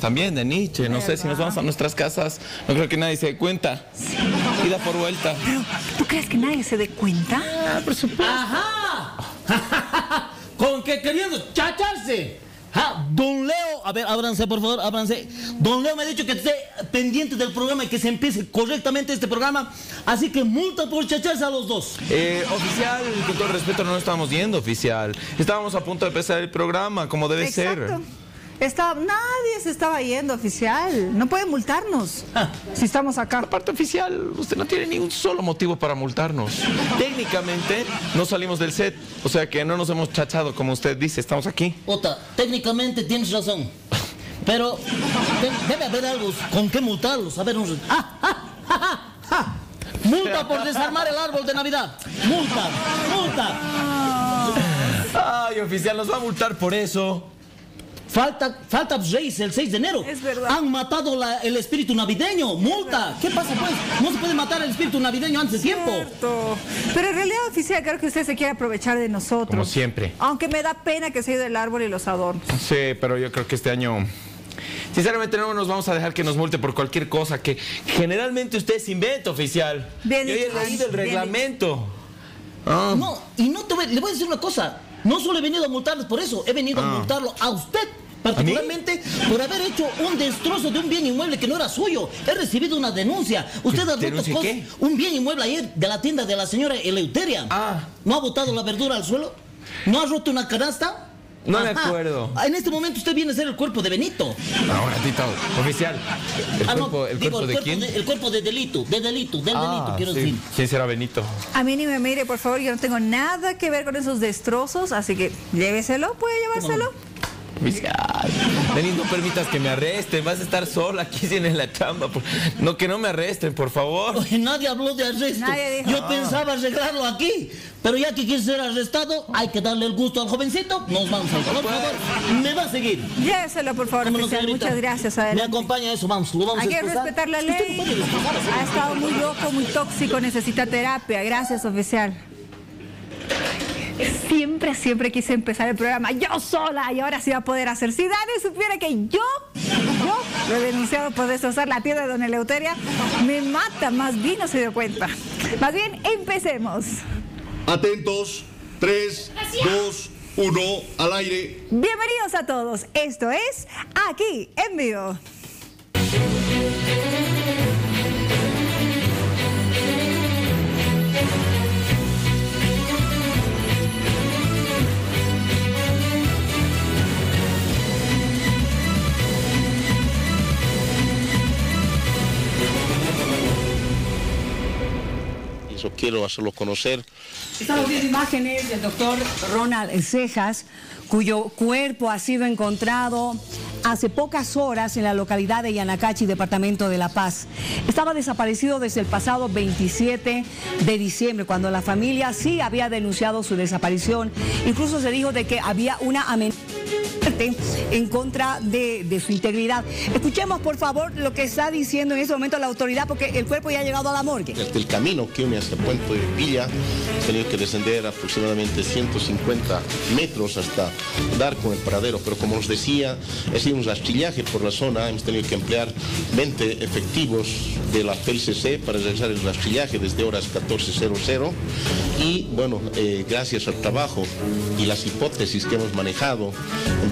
también de Nietzsche. No sé si nos vamos a nuestras casas, no creo que nadie se dé cuenta. Ida por vuelta. Pero, ¿tú crees que nadie se dé cuenta? Ah, por supuesto. ¡Ajá! ¿Con qué queriendo chacharse? Ah, don Leo, a ver, ábranse por favor, ábranse. Don Leo me ha dicho que esté pendiente del programa y que se empiece correctamente este programa. Así que multa por chacharse a los dos. Eh, oficial, con todo respeto, no nos estamos yendo, oficial. Estábamos a punto de empezar el programa, como debe Exacto. ser. Está, nadie se estaba yendo, oficial. No puede multarnos si estamos acá. Aparte, oficial, usted no tiene ni un solo motivo para multarnos. Técnicamente, no salimos del set, o sea que no nos hemos chachado, como usted dice, estamos aquí. Ota, técnicamente tienes razón. Pero de- debe haber algo con qué multarlos. A ver, un... ¡Ah, ah, ah, ah, ah! Multa por desarmar el árbol de Navidad. Multa, multa. Ay, oficial, nos va a multar por eso. Falta, falta Reyes el 6 de enero. Es verdad. Han matado la- el espíritu navideño. Multa. ¿Qué pasa pues? No se puede matar el espíritu navideño antes de tiempo. Cierto. Pero en realidad, oficial, creo que usted se quiere aprovechar de nosotros. Como siempre. Aunque me da pena que se haya ido el árbol y los adornos. Sí, pero yo creo que este año... Sinceramente no nos vamos a dejar que nos multe por cualquier cosa que generalmente usted se inventa, oficial. Bien yo ya he leído el reglamento. Ah. No, y no te voy, le voy a decir una cosa. No solo he venido a multarles por eso, he venido a Ah. multarlo a usted. Particularmente por haber hecho un destrozo de un bien inmueble que no era suyo. He recibido una denuncia. Usted ha roto ¿Denuncia cos- qué? un bien inmueble ayer de la tienda de la señora Eleuteria. Ah. ¿No ha botado la verdura al suelo? ¿No ha roto una canasta? No me acuerdo. En este momento usted viene a ser el cuerpo de Benito. No, un ratito, oficial. ¿El Ah, no, cuerpo, el digo, cuerpo de quién? el cuerpo de delito, de delito, del delito, Ah, quiero sí. decir. ¿Quién será Benito? A mí ni me mire, por favor, yo no tengo nada que ver con esos destrozos, así que lléveselo, puede llevárselo. Oficial. Denis, no permitas que me arresten. Vas a estar sola aquí sin en la chamba. No, que no me arresten, por favor. Oye, nadie habló de arresto. Nadie dijo. Yo pensaba arreglarlo aquí. Pero ya que quiere ser arrestado, hay que darle el gusto al jovencito. Nos vamos al por favor. Me va a seguir. Lléveselo, por favor, oficial. Muchas gracias, Me acompaña eso, vamos. Lo vamos Hay a que respetar la no ley. Ha estado muy loco, muy tóxico, necesita terapia. Gracias, oficial. Siempre, siempre quise empezar el programa yo sola y ahora sí va a poder hacer. Si Dani supiera que yo, yo lo he denunciado por destrozar la tienda de Don Eleuteria, me mata, más bien no se dio cuenta. Más bien, empecemos. Atentos. 3, 2, 1, al aire. Bienvenidos a todos. Esto es Aquí en Vivo. Quiero hacerlo conocer. Estamos viendo imágenes del doctor Ronald Cejas, cuyo cuerpo ha sido encontrado hace pocas horas en la localidad de Yanacachi, departamento de La Paz. Estaba desaparecido desde el pasado 27 de diciembre, cuando la familia sí había denunciado su desaparición. Incluso se dijo de que había una amenaza en contra de, su integridad. Escuchemos, por favor, lo que está diciendo en ese momento la autoridad, porque el cuerpo ya ha llegado a la morgue. Desde el camino que une hacia Puente de Villa, hemos tenido que descender aproximadamente 150 metros hasta dar con el paradero. Pero como os decía, ha sido un rastrillaje por la zona. Hemos tenido que emplear 20 efectivos de la PLCC para realizar el rastrillaje desde horas 14.00. Y bueno, eh, gracias al trabajo y las hipótesis que hemos manejado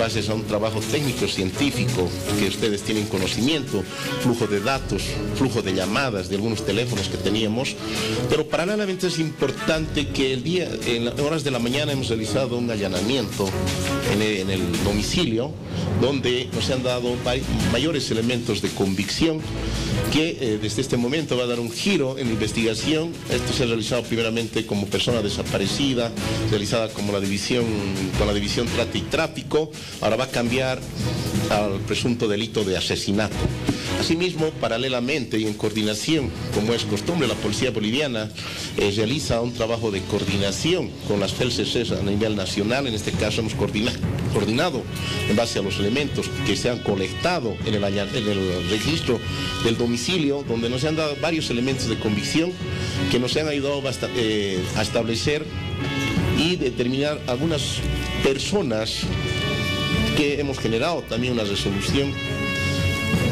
en base a un trabajo técnico científico que ustedes tienen conocimiento, flujo de datos, flujo de llamadas de algunos teléfonos que teníamos, pero paralelamente es importante que el día, en las horas de la mañana hemos realizado un allanamiento en el, domicilio donde nos han dado may- mayores elementos de convicción que eh, desde este momento va a dar un giro en la investigación. Esto se ha realizado primeramente como persona desaparecida, realizada como la división, con la división trata y tráfico, ahora va a cambiar al presunto delito de asesinato. Asimismo, paralelamente y en coordinación, como es costumbre, la policía boliviana eh, realiza un trabajo de coordinación con las FELCCs a nivel nacional. En este caso hemos coordina- coordinado en base a los elementos que se han colectado en el, registro del domicilio, donde nos han dado varios elementos de convicción que nos han ayudado eh, a establecer y determinar algunas personas que hemos generado también una resolución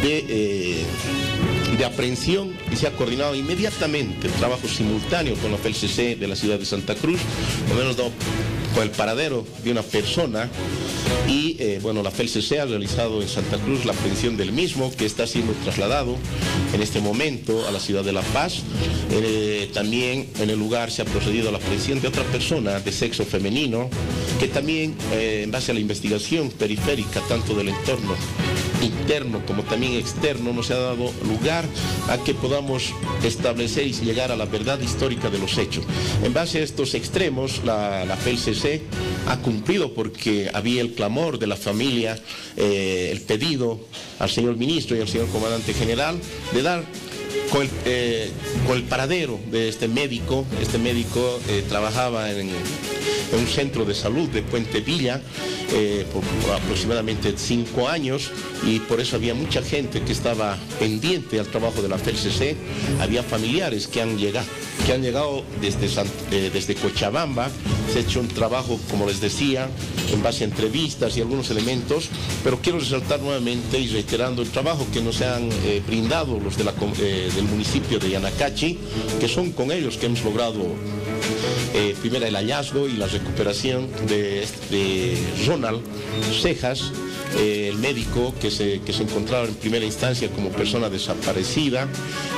de, eh, de aprehensión y se ha coordinado inmediatamente el trabajo simultáneo con la FLCC de la ciudad de Santa Cruz, lo menos dado con el paradero de una persona y eh, bueno, la FLCC ha realizado en Santa Cruz la aprehensión del mismo que está siendo trasladado en este momento a la ciudad de La Paz. Eh, también en el lugar se ha procedido a la aprehensión de otra persona de sexo femenino que también eh, en base a la investigación periférica tanto del entorno interno como también externo nos ha dado lugar a que podamos establecer y llegar a la verdad histórica de los hechos. En base a estos extremos, la, la ha cumplido porque había el clamor de la familia, eh, el pedido al señor ministro y al señor comandante general de dar con el, eh, paradero de este médico. Este médico eh, trabajaba en, un centro de salud de Puente Villa eh, por, aproximadamente cinco años y por eso había mucha gente que estaba pendiente al trabajo de la FLCC. Había familiares que han llegado, que han llegado desde, desde Cochabamba. Se ha hecho un trabajo, como les decía, en base a entrevistas y algunos elementos, pero quiero resaltar nuevamente y reiterando el trabajo que nos han brindado los de la del municipio de Yanacachi, que son con ellos que hemos logrado eh, primero el hallazgo y la recuperación de, de Ronald Cejas, eh, el médico que se, que se encontraba en primera instancia como persona desaparecida,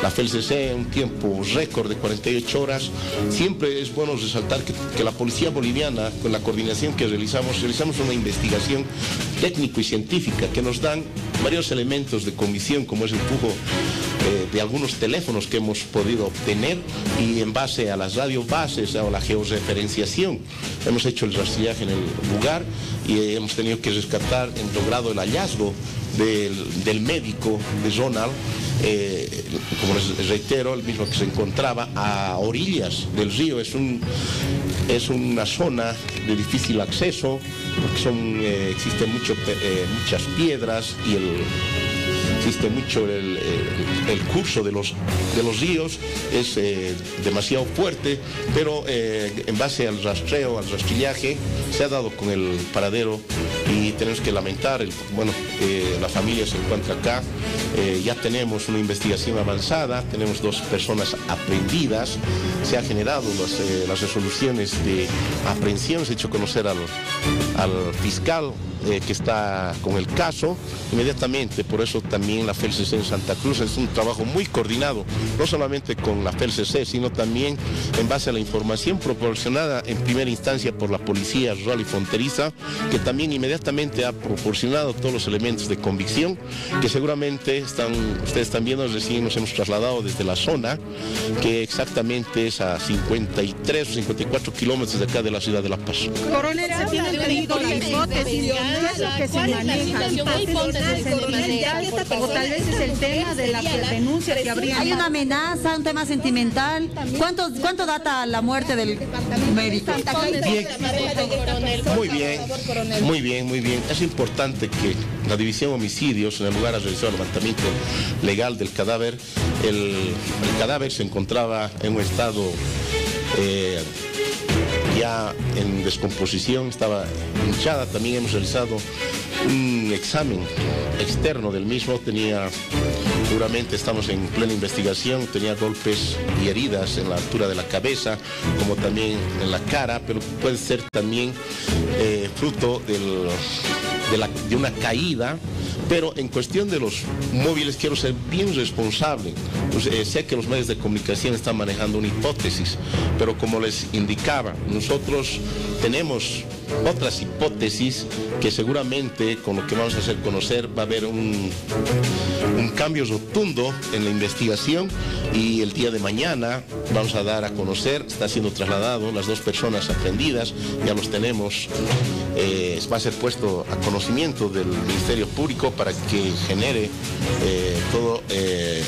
la FLCC en un tiempo récord de 48 horas. Siempre es bueno resaltar que, que, la policía boliviana, con la coordinación que realizamos, realizamos una investigación técnico y científica que nos dan varios elementos de comisión, como es el flujo eh, de algunos teléfonos que hemos podido obtener y en base a las radiobases o la georreferenciación. Hemos hecho el rastrillaje en el lugar y hemos tenido que rescatar, en logrado el hallazgo del, del médico de Ronald, eh, como les reitero, el mismo que se encontraba a orillas del río. Es, un, es una zona de difícil acceso, porque son, eh, existen mucho, eh, muchas piedras y el, existe mucho el, el, curso de los, de los ríos, es demasiado fuerte, pero en base al rastreo, al rastrillaje, se ha dado con el paradero y tenemos que lamentar, bueno, eh, la familia se encuentra acá, ya tenemos una investigación avanzada, tenemos dos personas aprendidas, se han generado las, las resoluciones de aprehensión, se ha hecho conocer al, al fiscal eh, que está con el caso inmediatamente. Por eso también la FELCC en Santa Cruz es un trabajo muy coordinado, no solamente con la FELCC, sino también en base a la información proporcionada en primera instancia por la Policía Rural y Fronteriza, que también inmediatamente ha proporcionado todos los elementos de convicción, que seguramente están, ustedes están viendo, recién nos hemos trasladado desde la zona, que exactamente es a 53 o 54 kilómetros de acá de la ciudad de La Paz. Coronel, se tiene entendido la hipótesis que se maneja. O tal vez es el tema de la denuncia que habría. Hay una amenaza, un tema sentimental. ¿Cuánto, cuánto data la muerte del médico? Muy bien, muy bien, muy bien. Es importante que la división homicidios en el lugar ha realizado el levantamiento legal del cadáver. El, cadáver se encontraba en un estado eh, ya en descomposición, estaba hinchada. También hemos realizado un examen externo del mismo. Tenía, seguramente estamos en plena investigación, tenía golpes y heridas en la altura de la cabeza, como también en la cara, pero puede ser también eh, fruto de una caída pero en cuestión de los móviles quiero ser bien responsable. Pues, eh, sé que los medios de comunicación están manejando una hipótesis, pero como les indicaba, nosotros tenemos otras hipótesis que seguramente con lo que vamos a hacer conocer va a haber un, un cambio rotundo en la investigación y el día de mañana vamos a dar a conocer, está siendo trasladado las dos personas aprendidas, ya los tenemos, eh, va a ser puesto a conocimiento del Ministerio Público para que genere eh, toda eh,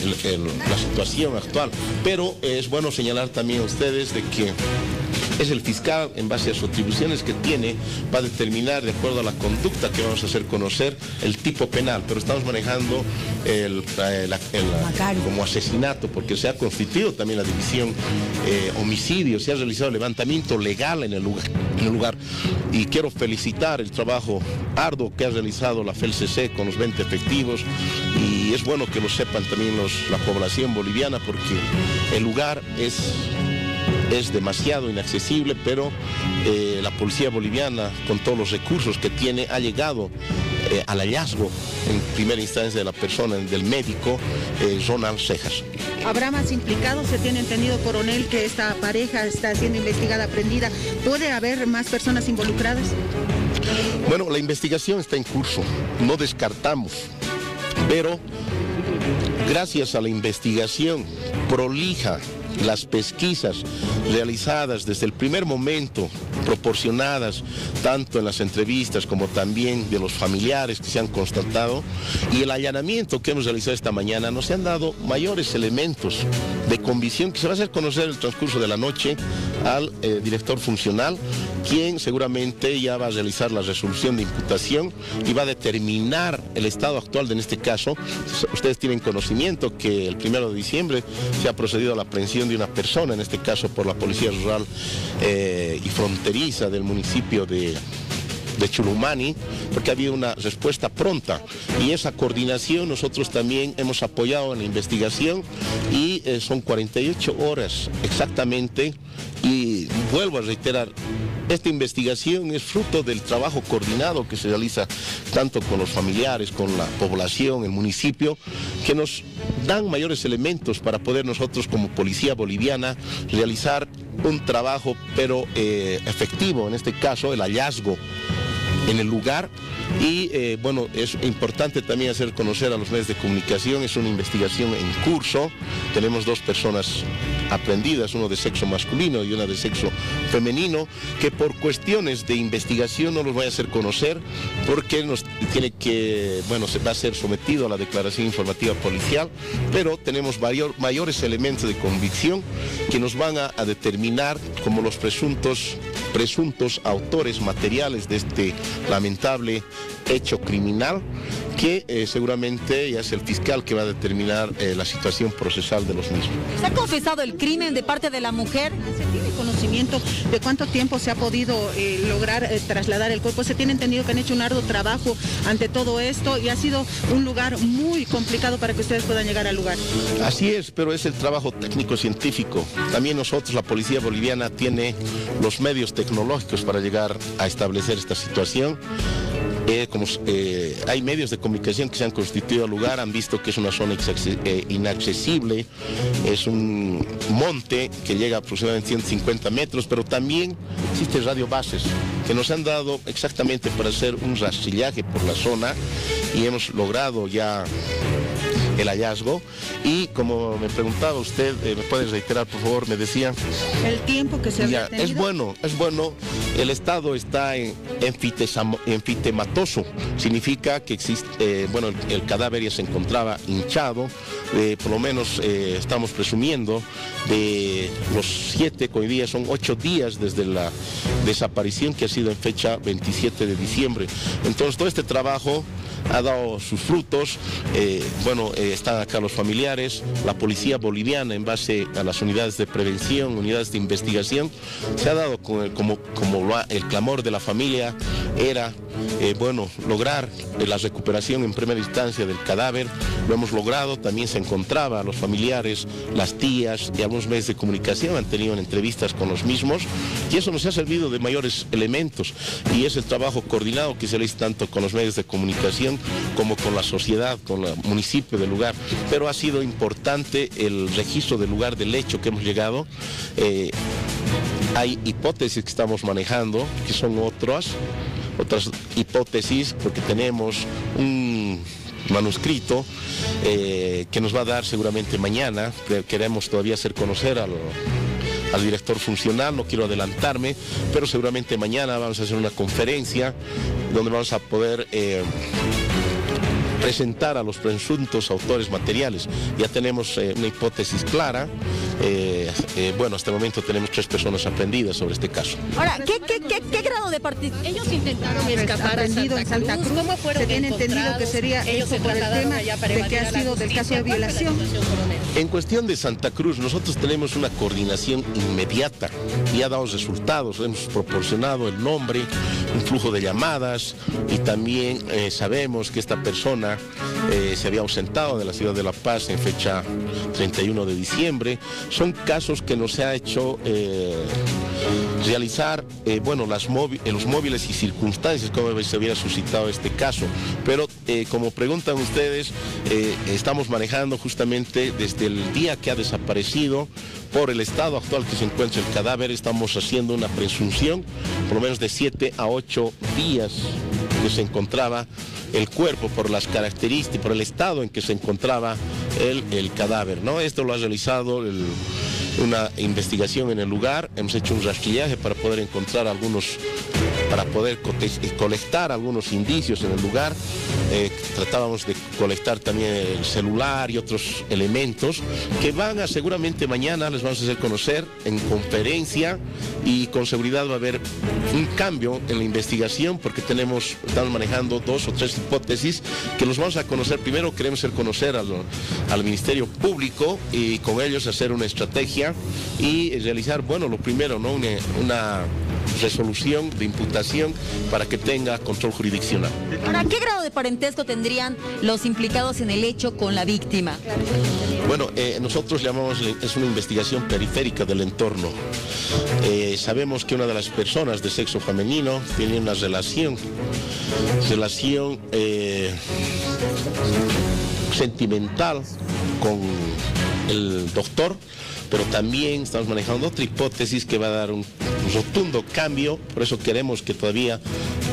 la situación actual. Pero es bueno señalar también a ustedes de que es el fiscal, en base a sus atribuciones que tiene, va a determinar, de acuerdo a la conducta que vamos a hacer conocer, el tipo penal. Pero estamos manejando el, como asesinato, porque se ha constituido también la división eh, homicidio, se ha realizado levantamiento legal en el, lugar, en el lugar. Y quiero felicitar el trabajo arduo que ha realizado la FELCC con los 20 efectivos y es bueno que lo sepan también los, la población boliviana porque el lugar es es demasiado inaccesible, pero eh, la policía boliviana, con todos los recursos que tiene, ha llegado eh, al hallazgo en primera instancia de la persona, del médico eh, Ronald Cejas. ¿Habrá más implicados? Se tiene entendido, coronel, que esta pareja está siendo investigada, aprendida. ¿Puede haber más personas involucradas? Bueno, la investigación está en curso, no descartamos, pero gracias a la investigación prolija las pesquisas realizadas desde el primer momento, proporcionadas tanto en las entrevistas como también de los familiares que se han constatado, y el allanamiento que hemos realizado esta mañana, nos han dado mayores elementos de convicción que se va a hacer conocer el transcurso de la noche al eh, director funcional, quien seguramente ya va a realizar la resolución de imputación y va a determinar el estado actual de en este caso. Ustedes tienen conocimiento que el primero de diciembre se ha procedido a la aprehensión de una persona, en este caso por la Policía Rural eh, y Fronteriza del municipio de, Chulumani, porque había una respuesta pronta. Y esa coordinación nosotros también hemos apoyado en la investigación y eh, son 48 horas exactamente. Y vuelvo a reiterar, esta investigación es fruto del trabajo coordinado que se realiza tanto con los familiares, con la población, el municipio, que nos dan mayores elementos para poder nosotros como policía boliviana realizar un trabajo pero eh, efectivo, en este caso el hallazgo en el lugar y eh, bueno, es importante también hacer conocer a los medios de comunicación, es una investigación en curso, tenemos dos personas aprendidas, uno de sexo masculino y una de sexo femenino, que por cuestiones de investigación no los voy a hacer conocer porque nos tiene que, bueno, se va a ser sometido a la declaración informativa policial, pero tenemos mayor, mayores elementos de convicción que nos van a, a determinar como los presuntos presuntos autores materiales de este lamentable hecho criminal que eh, seguramente ya es el fiscal que va a determinar eh, la situación procesal de los mismos. ¿Se ha confesado el crimen de parte de la mujer? ¿Se tiene conocimiento de cuánto tiempo se ha podido eh, lograr trasladar el cuerpo? Se tiene entendido que han hecho un arduo trabajo ante todo esto y ha sido un lugar muy complicado para que ustedes puedan llegar al lugar. Así es, pero es el trabajo técnico-científico. También nosotros, la policía boliviana, tiene los medios tecnológicos para llegar a establecer esta situación. Eh, como, eh, hay medios de comunicación que se han constituido al lugar, han visto que es una zona eh, inaccesible, es un monte que llega a aproximadamente 150 metros, pero también existe radiobases que nos han dado exactamente para hacer un rastrillaje por la zona y hemos logrado ya el hallazgo. Y como me preguntaba usted, eh, ¿me puede reiterar, por favor? Me decía. El tiempo que se ha Es bueno, es bueno. El estado está en enfitematoso. Significa que existe, eh, bueno, el, cadáver ya se encontraba hinchado. Eh, por lo menos estamos presumiendo de los siete, que hoy día son ocho días desde la desaparición que ha sido en fecha 27 de diciembre. Entonces todo este trabajo ha dado sus frutos. Bueno, eh, están acá los familiares, la policía boliviana en base a las unidades de prevención, unidades de investigación, se ha dado como, el clamor de la familia era, eh, bueno, lograr la recuperación en primera instancia del cadáver. Lo hemos logrado, también se encontraba los familiares, las tías y algunos medios de comunicación han tenido entrevistas con los mismos y eso nos ha servido de mayores elementos y es el trabajo coordinado que se le hizo tanto con los medios de comunicación como con la sociedad, con el municipio del lugar. Pero ha sido importante el registro del lugar del hecho que hemos llegado. Eh, hay hipótesis que estamos manejando, que son otras, otras hipótesis, porque tenemos un manuscrito eh, que nos va a dar seguramente mañana, queremos todavía hacer conocer al, al director funcional, no quiero adelantarme, pero seguramente mañana vamos a hacer una conferencia donde vamos a poder... Eh, presentar a los presuntos autores materiales. Ya tenemos eh, una hipótesis clara. Eh, eh, bueno, hasta el momento tenemos tres personas aprendidas sobre este caso. Ahora, ¿qué, qué, qué, qué grado de participación? Ellos intentaron escapar a Santa, en Santa Cruz. ¿Cómo fueron Se tiene entendido que sería eso por el tema de que ha sido del caso de violación. En cuestión de Santa Cruz, nosotros tenemos una coordinación inmediata y ha dado resultados. Hemos proporcionado el nombre, un flujo de llamadas y también eh, sabemos que esta persona eh, se había ausentado de la ciudad de La Paz en fecha 31 de diciembre. Son casos que nos ha hecho eh, realizar, bueno, las los móviles y circunstancias como se hubiera suscitado este caso. Pero como preguntan ustedes, estamos manejando justamente desde el día que ha desaparecido por el estado actual que se encuentra el cadáver, estamos haciendo una presunción, por lo menos de 7 a 8 días que se encontraba el cuerpo por las características, por el estado en que se encontraba el, el cadáver. ¿no? Esto lo ha realizado una investigación en el lugar, hemos hecho un rastrillaje para poder encontrar algunos para poder colectar algunos indicios en el lugar. Eh, tratábamos de colectar también el celular y otros elementos que van a seguramente mañana les vamos a hacer conocer en conferencia y con seguridad va a haber un cambio en la investigación porque tenemos, estamos manejando dos o tres hipótesis que los vamos a conocer. Primero queremos hacer conocer al, al Ministerio Público y con ellos hacer una estrategia y realizar, bueno, lo primero, ¿no? una resolución de imputación para que tenga control jurisdiccional. Ahora, ¿qué grado de parentesco tendrían los implicados en el hecho con la víctima? Bueno, eh, nosotros llamamos, es una investigación periférica del entorno. Eh, sabemos que una de las personas de sexo femenino tiene una relación, relación eh, sentimental con el doctor pero también estamos manejando otra hipótesis que va a dar un rotundo cambio, por eso queremos que todavía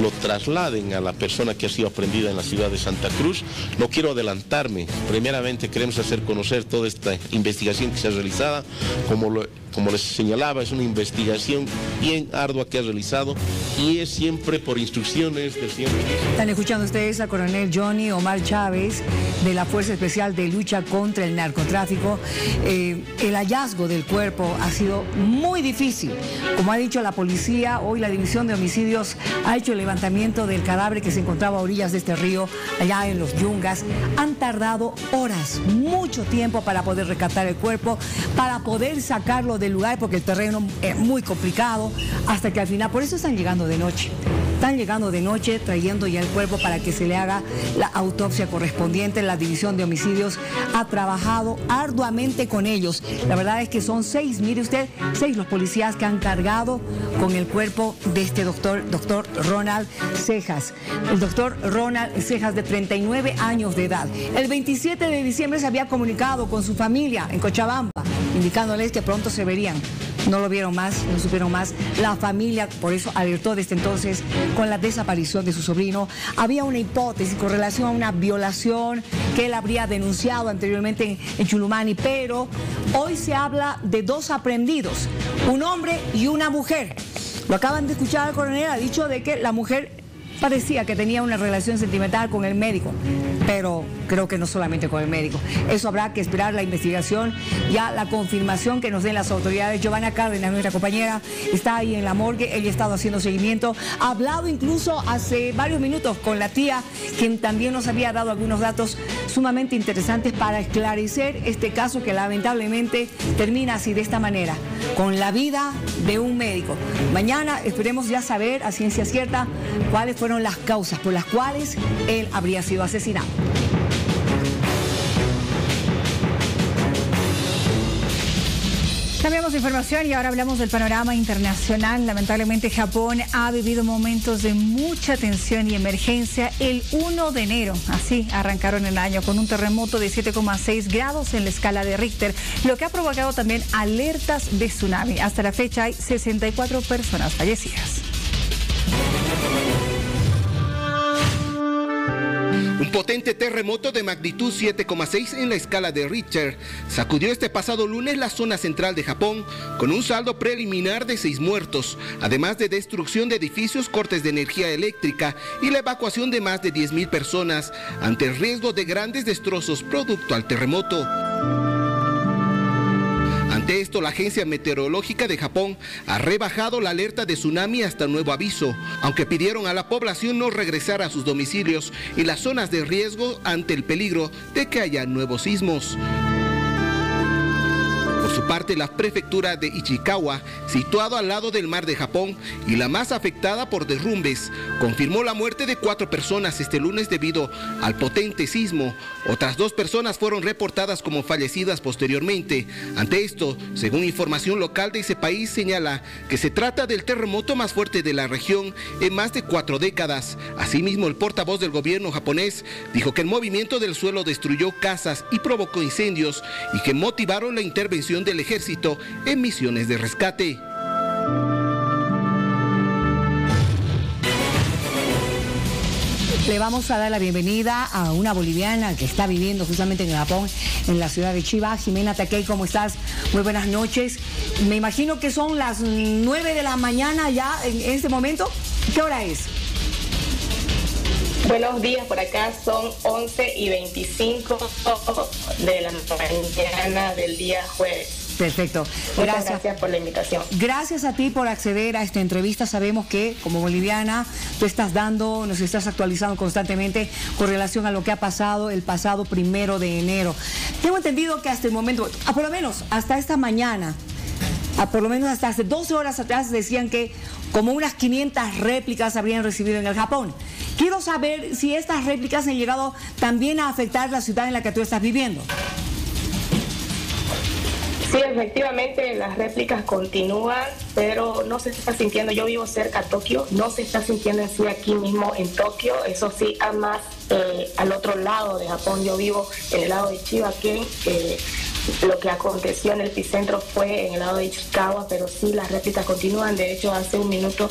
lo trasladen a la persona que ha sido aprendida en la ciudad de Santa Cruz. No quiero adelantarme, primeramente queremos hacer conocer toda esta investigación que se ha realizado, como como les señalaba, es una investigación bien ardua que ha realizado y es siempre por instrucciones del señor. Están escuchando ustedes a coronel Johnny Omar Chávez de la Fuerza Especial de Lucha contra el Narcotráfico. Eh, el hallazgo del cuerpo ha sido muy difícil. Como ha dicho la policía, hoy la División de Homicidios ha hecho el levantamiento del cadáver que se encontraba a orillas de este río, allá en los Yungas. Han tardado horas, mucho tiempo para poder rescatar el cuerpo, para poder sacarlo del lugar porque el terreno es muy complicado, hasta que al final, por eso están llegando de noche. Están llegando de noche trayendo ya el cuerpo para que se le haga la autopsia correspondiente. La División de Homicidios ha trabajado arduamente con ellos. La verdad es que son seis, mire usted, seis los policías que han cargado con el cuerpo de este doctor, doctor Ronald Cejas. El doctor Ronald Cejas de 39 años de edad. El 27 de diciembre se había comunicado con su familia en Cochabamba, indicándoles que pronto se verían no lo vieron más, no supieron más. La familia, por eso, alertó desde entonces con la desaparición de su sobrino. Había una hipótesis con relación a una violación que él habría denunciado anteriormente en, Chulumani, pero hoy se habla de dos aprendidos, un hombre y una mujer. Lo acaban de escuchar el coronel, ha dicho de que la mujer parecía que tenía una relación sentimental con el médico, pero creo que no solamente con el médico. Eso habrá que esperar la investigación, ya la confirmación que nos den las autoridades. Giovanna Cárdenas, nuestra compañera, está ahí en la morgue, ella ha estado haciendo seguimiento, ha hablado incluso hace varios minutos con la tía, quien también nos había dado algunos datos sumamente interesantes para esclarecer este caso que lamentablemente termina así de esta manera, con la vida de un médico. Mañana esperemos ya saber a ciencia cierta cuáles fueron las causas por las cuales él habría sido asesinado. Cambiamos información y ahora hablamos del panorama internacional. Lamentablemente Japón ha vivido momentos de mucha tensión y emergencia el 1 de enero. Así arrancaron el año con un terremoto de 7,6 grados en la escala de Richter, lo que ha provocado también alertas de tsunami. Hasta la fecha hay 64 personas fallecidas. Un potente terremoto de magnitud 7,6 en la escala de Richter sacudió este pasado lunes la zona central de Japón con un saldo preliminar de seis muertos, además de destrucción de edificios, cortes de energía eléctrica y la evacuación de más de 10.000 personas ante el riesgo de grandes destrozos producto al terremoto. Ante esto, la Agencia Meteorológica de Japón ha rebajado la alerta de tsunami hasta nuevo aviso, aunque pidieron a la población no regresar a sus domicilios y las zonas de riesgo ante el peligro de que haya nuevos sismos. Por su parte, la prefectura de Ichikawa, situado al lado del mar de Japón y la más afectada por derrumbes, confirmó la muerte de cuatro personas este lunes debido al potente sismo. Otras dos personas fueron reportadas como fallecidas posteriormente. Ante esto, según información local de ese país, señala que se trata del terremoto más fuerte de la región en más de cuatro décadas. Asimismo, el portavoz del gobierno japonés dijo que el movimiento del suelo destruyó casas y provocó incendios y que motivaron la intervención del ejército en misiones de rescate. Le vamos a dar la bienvenida a una boliviana que está viviendo justamente en Japón, en la ciudad de Chiba. Jimena Takei, ¿cómo estás? Muy buenas noches. Me imagino que son las 9 de la mañana ya en este momento. ¿Qué hora es? Buenos días, por acá son 11 y 25 de la mañana del día jueves. Perfecto. Muchas gracias. por la invitación. Gracias a ti por acceder a esta entrevista. Sabemos que como boliviana tú estás dando, nos estás actualizando constantemente con relación a lo que ha pasado el pasado primero de enero. Tengo entendido que hasta el momento, a por lo menos hasta esta mañana, a por lo menos hasta hace 12 horas atrás decían que como unas 500 réplicas habrían recibido en el Japón. Quiero saber si estas réplicas han llegado también a afectar la ciudad en la que tú estás viviendo. Sí, efectivamente las réplicas continúan, pero no se está sintiendo, yo vivo cerca a Tokio, no se está sintiendo así aquí mismo en Tokio, eso sí, más eh, al otro lado de Japón, yo vivo en el lado de Chiba-ken, lo que aconteció en el epicentro fue en el lado de Ishikawa, pero sí las réplicas continúan, de hecho hace un minuto,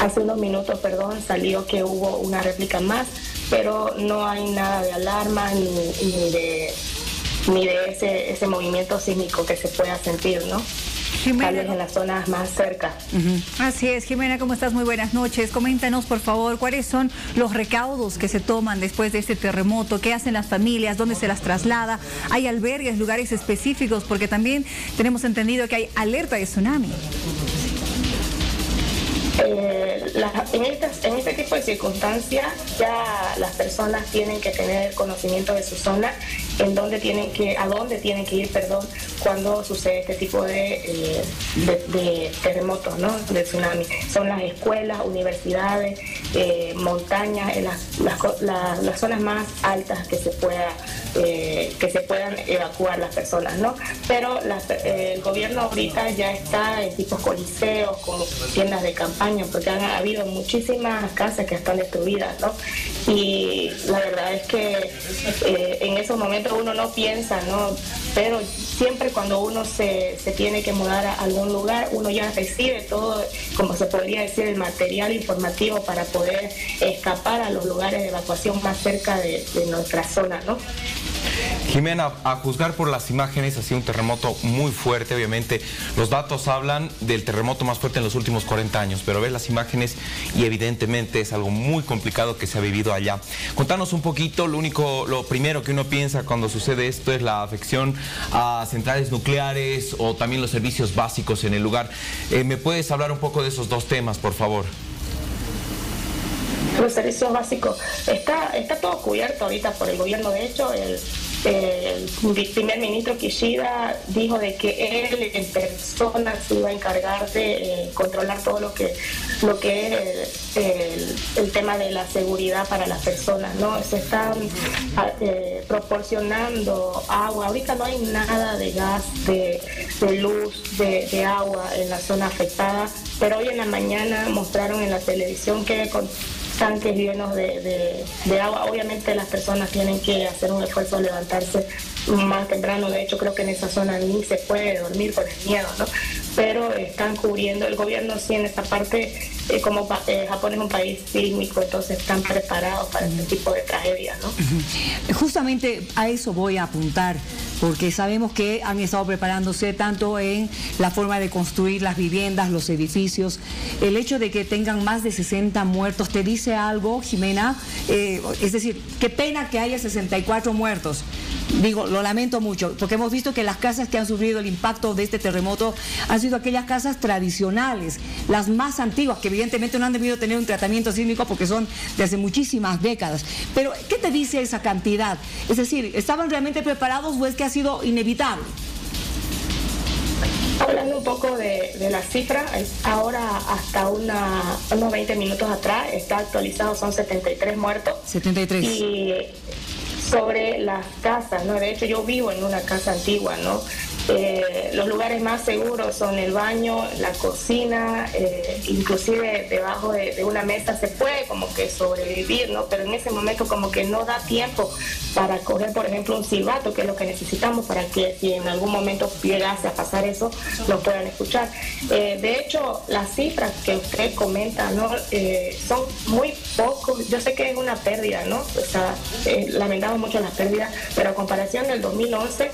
hace unos minutos, perdón, salió que hubo una réplica más, pero no hay nada de alarma ni de ni de ese, ese movimiento sísmico que se pueda sentir, ¿no? Jimena. Tal vez en las zonas más cerca. Así es, Jimena, ¿cómo estás? Muy buenas noches. Coméntanos, por favor, cuáles son los recaudos que se toman después de este terremoto, qué hacen las familias, dónde se las traslada, hay albergues, lugares específicos, porque también tenemos entendido que hay alerta de tsunami. Eh, en, en este tipo de circunstancias ya las personas tienen que tener conocimiento de su zona, en dónde tienen que, a dónde tienen que ir, perdón, cuando sucede este tipo de, eh, de, terremotos, ¿no? de tsunami. Son las escuelas, universidades, eh, montañas, las, las, zonas más altas que se pueda que se puedan evacuar las personas, ¿no? Pero el gobierno ahorita ya está en tipos coliseos, con tiendas de campaña porque han habido muchísimas casas que están destruidas, ¿no? Y la verdad es que eh, en esos momentos uno no piensa, ¿no? Pero siempre cuando uno se, se, tiene que mudar a algún lugar, uno ya recibe todo, como se podría decir, el material informativo para poder escapar a los lugares de evacuación más cerca de, de nuestra zona, ¿no? Jimena, a juzgar por las imágenes, ha sido un terremoto muy fuerte, obviamente. Los datos hablan del terremoto más fuerte en los últimos 40 años, pero ves las imágenes y evidentemente es algo muy complicado que se ha vivido allá. Contanos un poquito, lo único, lo primero que uno piensa cuando sucede esto es la afección a centrales nucleares o también los servicios básicos en el lugar. Eh, ¿Me puedes hablar un poco de esos dos temas, por favor? Los servicios básicos. Está, está todo cubierto ahorita por el gobierno. De hecho, el, el primer ministro Kishida dijo de que él en persona se iba a encargar de eh, controlar todo lo que lo que es el, tema de la seguridad para las personas no se están eh, proporcionando agua ahorita no hay nada de gas de, luz de, de, agua en la zona afectada pero hoy en la mañana mostraron en la televisión que con tanques llenos de, agua. Obviamente las personas tienen que hacer un esfuerzo de levantarse más temprano. De hecho, creo que en esa zona ni se puede dormir por el miedo, ¿no? Pero están cubriendo, el gobierno sí en esta parte, eh, como eh, Japón es un país sísmico, entonces están preparados para este tipo de tragedias, ¿no? Justamente a eso voy a apuntar porque sabemos que han estado preparándose tanto en la forma de construir las viviendas, los edificios. El hecho de que tengan más de 60 muertos, ¿te dice algo, Jimena? Eh, es decir, qué pena que haya 64 muertos. Digo, lo lamento mucho, porque hemos visto que las casas que han sufrido el impacto de este terremoto han sido aquellas casas tradicionales, las más antiguas, que evidentemente no han debido tener un tratamiento sísmico porque son de hace muchísimas décadas. Pero, ¿qué te dice esa cantidad? Es decir, ¿estaban realmente preparados o es que ha sido inevitable? Hablando un poco de, de la cifra, ahora hasta una, unos 20 minutos atrás está actualizado, son 73 muertos. 73. Y sobre las casas, ¿no? De hecho, yo vivo en una casa antigua, ¿no? Eh, los lugares más seguros son el baño, la cocina, eh, inclusive debajo de, una mesa se puede como que sobrevivir, ¿no? Pero en ese momento como que no da tiempo para coger, por ejemplo, un silbato, que es lo que necesitamos para que si en algún momento llegase a pasar eso, lo puedan escuchar. Eh, de hecho, las cifras que usted comenta, ¿no? son muy pocos. Yo sé que es una pérdida, ¿no? O sea, lamentamos mucho las pérdidas, pero a comparación del 2011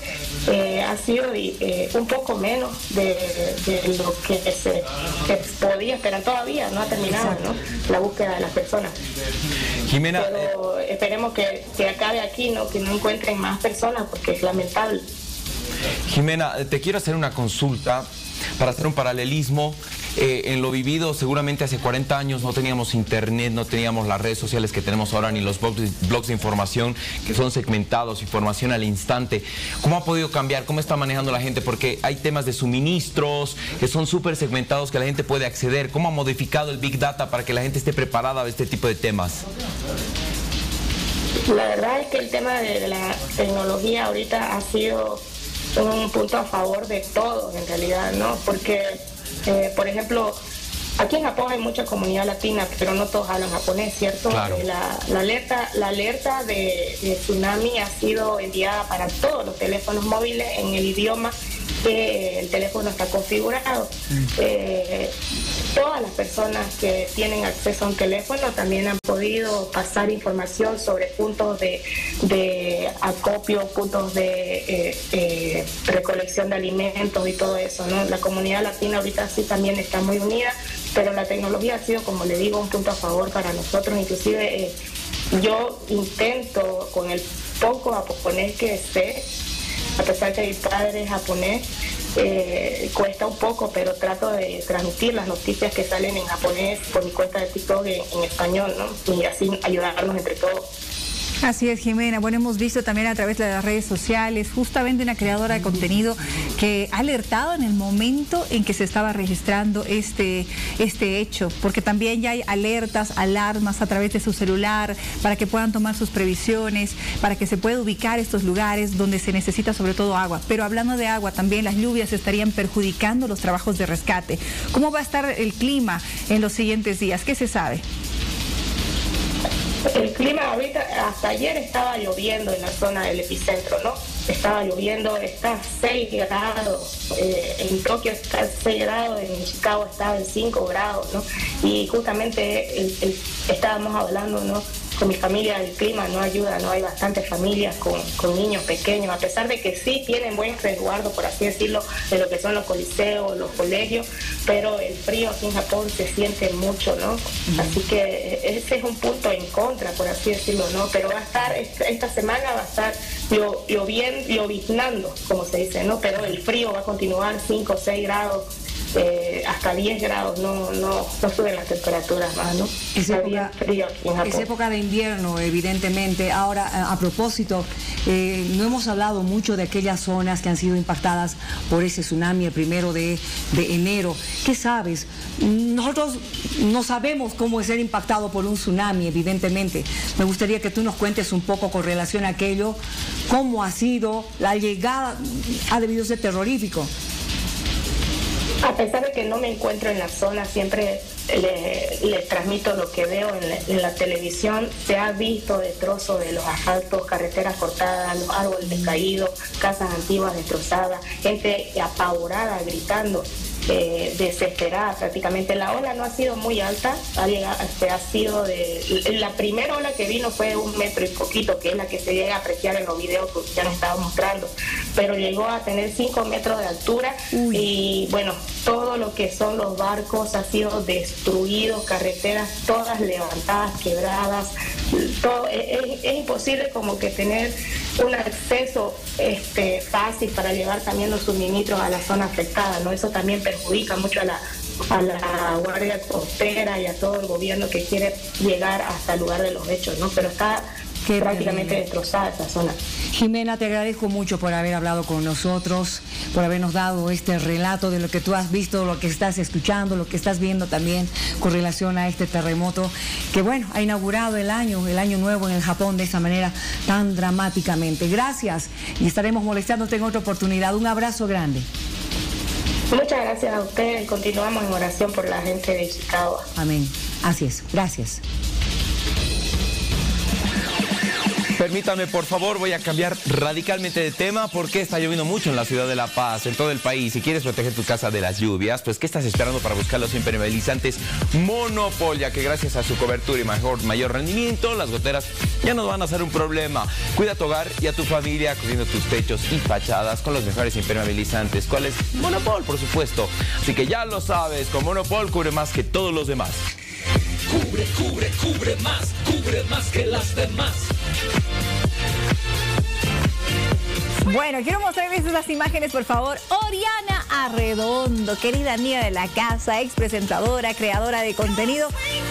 ha sido eh, un poco menos de, lo que se podía esperar todavía, no ha terminado la búsqueda de las personas. Jimena. Pero eh, esperemos que, que acabe aquí, ¿no? que no encuentren más personas porque es lamentable. Jimena, te quiero hacer una consulta para hacer un paralelismo eh, en lo vivido, seguramente hace 40 años no teníamos internet, no teníamos las redes sociales que tenemos ahora, ni los blogs, de información que son segmentados, información al instante. ¿Cómo ha podido cambiar? ¿Cómo está manejando la gente? Porque hay temas de suministros que son súper segmentados que la gente puede acceder. ¿Cómo ha modificado el Big Data para que la gente esté preparada a este tipo de temas? La verdad es que el tema de la tecnología ahorita ha sido un punto a favor de todos en realidad, ¿no? Porque eh, por ejemplo, aquí en Japón hay mucha comunidad latina, pero no todos hablan japonés, ¿cierto? Eh, la, alerta, la alerta de, tsunami ha sido enviada para todos los teléfonos móviles en el idioma que el teléfono está configurado. Mm. Eh, todas las personas que tienen acceso a un teléfono también han podido pasar información sobre puntos de, acopio, puntos de eh, eh, recolección de alimentos y todo eso. ¿no? La comunidad latina ahorita sí también está muy unida, pero la tecnología ha sido, como le digo, un punto a favor para nosotros. Inclusive yo intento con el poco japonés que sé, a pesar que mi padre es japonés, eh, cuesta un poco, pero trato de transmitir las noticias que salen en japonés por mi cuenta de TikTok en, en español, ¿no? Y así ayudarnos entre todos. Así es, Jimena. Bueno, hemos visto también a través de las redes sociales justamente una creadora de contenido que ha alertado en el momento en que se estaba registrando este, este hecho, porque también ya hay alertas, alarmas a través de su celular para que puedan tomar sus previsiones, para que se pueda ubicar estos lugares donde se necesita sobre todo agua. Pero hablando de agua, también las lluvias estarían perjudicando los trabajos de rescate. ¿Cómo va a estar el clima en los siguientes días? ¿Qué se sabe? El clima ahorita, hasta ayer estaba lloviendo en la zona del epicentro, ¿no? Estaba lloviendo, está 6 grados, eh, en Tokio está 6 grados, en Chicago está en 5 grados, ¿no? Y justamente estábamos hablando, ¿no? Con mi familia el clima no ayuda, no hay bastantes familias con, niños pequeños, a pesar de que sí tienen buen resguardo, por así decirlo, de lo que son los coliseos, los colegios, pero el frío aquí en Japón se siente mucho, ¿no? Así que ese es un punto en contra, por así decirlo, ¿no? Pero va a estar, esta semana va a estar lloviendo, lloviznando, como se dice, ¿no? Pero el frío va a continuar 5 o 6 grados eh, hasta 10 grados, no, no, no suben las temperaturas más, ¿no? Es época, es época de invierno, evidentemente. Ahora, a, propósito, eh, no hemos hablado mucho de aquellas zonas que han sido impactadas por ese tsunami el primero de, de enero. ¿Qué sabes? Nosotros no sabemos cómo es ser impactado por un tsunami, evidentemente. Me gustaría que tú nos cuentes un poco con relación a aquello, cómo ha sido la llegada, ha debido ser terrorífico. A pesar de que no me encuentro en la zona, siempre le, transmito lo que veo en la, televisión. Se ha visto destrozos de los asfaltos, carreteras cortadas, los árboles caídos, casas antiguas destrozadas, gente apavorada, gritando. Eh, desesperada prácticamente. La ola no ha sido muy alta, ha, llegado, este, ha sido de... La primera ola que vino fue un metro y poquito, que es la que se llega a apreciar en los videos que ya nos estaba mostrando, pero llegó a tener cinco metros de altura y bueno, todo lo que son los barcos ha sido destruido, carreteras todas levantadas, quebradas, todo, es, es imposible como que tener un acceso este, fácil para llevar también los suministros a la zona afectada, ¿no? Eso también perjudica mucho a la, a la Guardia Costera y a todo el gobierno que quiere llegar hasta el lugar de los hechos, ¿no? Pero está prácticamente destrozada esa zona. Jimena, te agradezco mucho por haber hablado con nosotros, por habernos dado este relato de lo que tú has visto, lo que estás escuchando, lo que estás viendo también con relación a este terremoto, que bueno, ha inaugurado el año, el año nuevo en el Japón de esa manera tan dramáticamente. Gracias y estaremos molestándote en otra oportunidad. Un abrazo grande. Muchas gracias a ustedes. Continuamos en oración por la gente de Chicago. Amén. Así es. Gracias. Permítame, por favor, voy a cambiar radicalmente de tema porque está lloviendo mucho en la ciudad de La Paz, en todo el país. Si quieres proteger tu casa de las lluvias, pues ¿qué estás esperando para buscar los impermeabilizantes Monopol? Ya que gracias a su cobertura y mayor rendimiento, las goteras ya no van a ser un problema. Cuida tu hogar y a tu familia cubriendo tus techos y fachadas con los mejores impermeabilizantes. ¿Cuál es? Monopol, por supuesto. Así que ya lo sabes, con Monopol cubre más que todos los demás. Cubre, cubre, cubre más, cubre más que las demás. Bueno, quiero mostrarles esas imágenes, por favor. Oriana Arredondo, querida amiga de la casa, ex presentadora, creadora de contenido,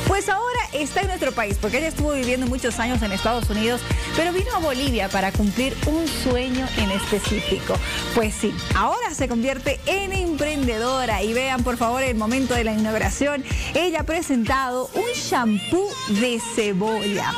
pues ahora está en nuestro país, porque ella estuvo viviendo muchos años en Estados Unidos, pero vino a Bolivia para cumplir un sueño en específico. Pues sí, ahora se convierte en emprendedora y vean por favor el momento de la inauguración. Ella ha presentado un shampoo de cebolla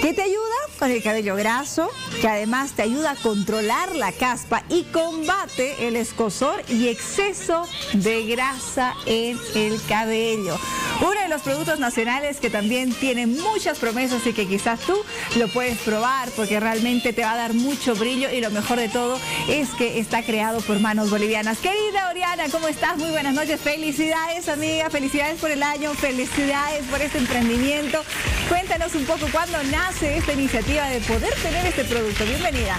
que te ayuda con el cabello graso, que además te ayuda a controlar la caspa y combate el escosor y exceso de grasa en el cabello. Uno de los productos nacionales que también tiene muchas promesas y que quizás tú lo puedes probar porque realmente te va a dar mucho brillo y lo mejor de todo es que está creado por manos bolivianas. Querida Oriana, ¿cómo estás? Muy buenas noches. Felicidades, amiga. Felicidades por el año. Felicidades por este emprendimiento. Cuéntanos un poco cuándo nace esta iniciativa de poder tener este producto. Bienvenida.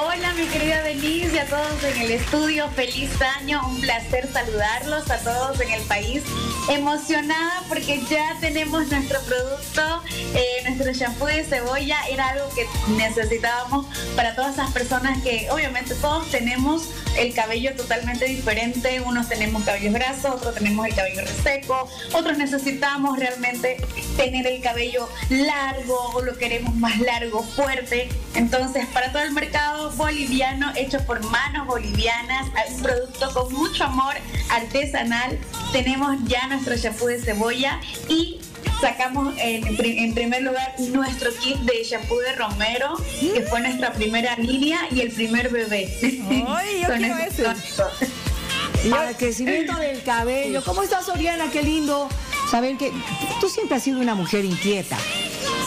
Hola mi querida Denise y a todos en el estudio, feliz año, un placer saludarlos a todos en el país. Emocionada porque ya tenemos nuestro producto, eh, nuestro shampoo de cebolla, era algo que necesitábamos para todas esas personas que obviamente todos tenemos el cabello totalmente diferente, unos tenemos cabello graso, otros tenemos el cabello reseco, otros necesitamos realmente tener el cabello largo o lo queremos más largo, fuerte. Entonces, para todo el mercado boliviano hecho por manos bolivianas, un producto con mucho amor artesanal. Tenemos ya nuestro shampoo de cebolla y sacamos en, primer lugar nuestro kit de shampoo de Romero, que fue nuestra primera línea y el primer bebé. ¡Ay, yo quiero Para el crecimiento del cabello. ¿Cómo estás, Oriana? Qué lindo saber que tú siempre has sido una mujer inquieta.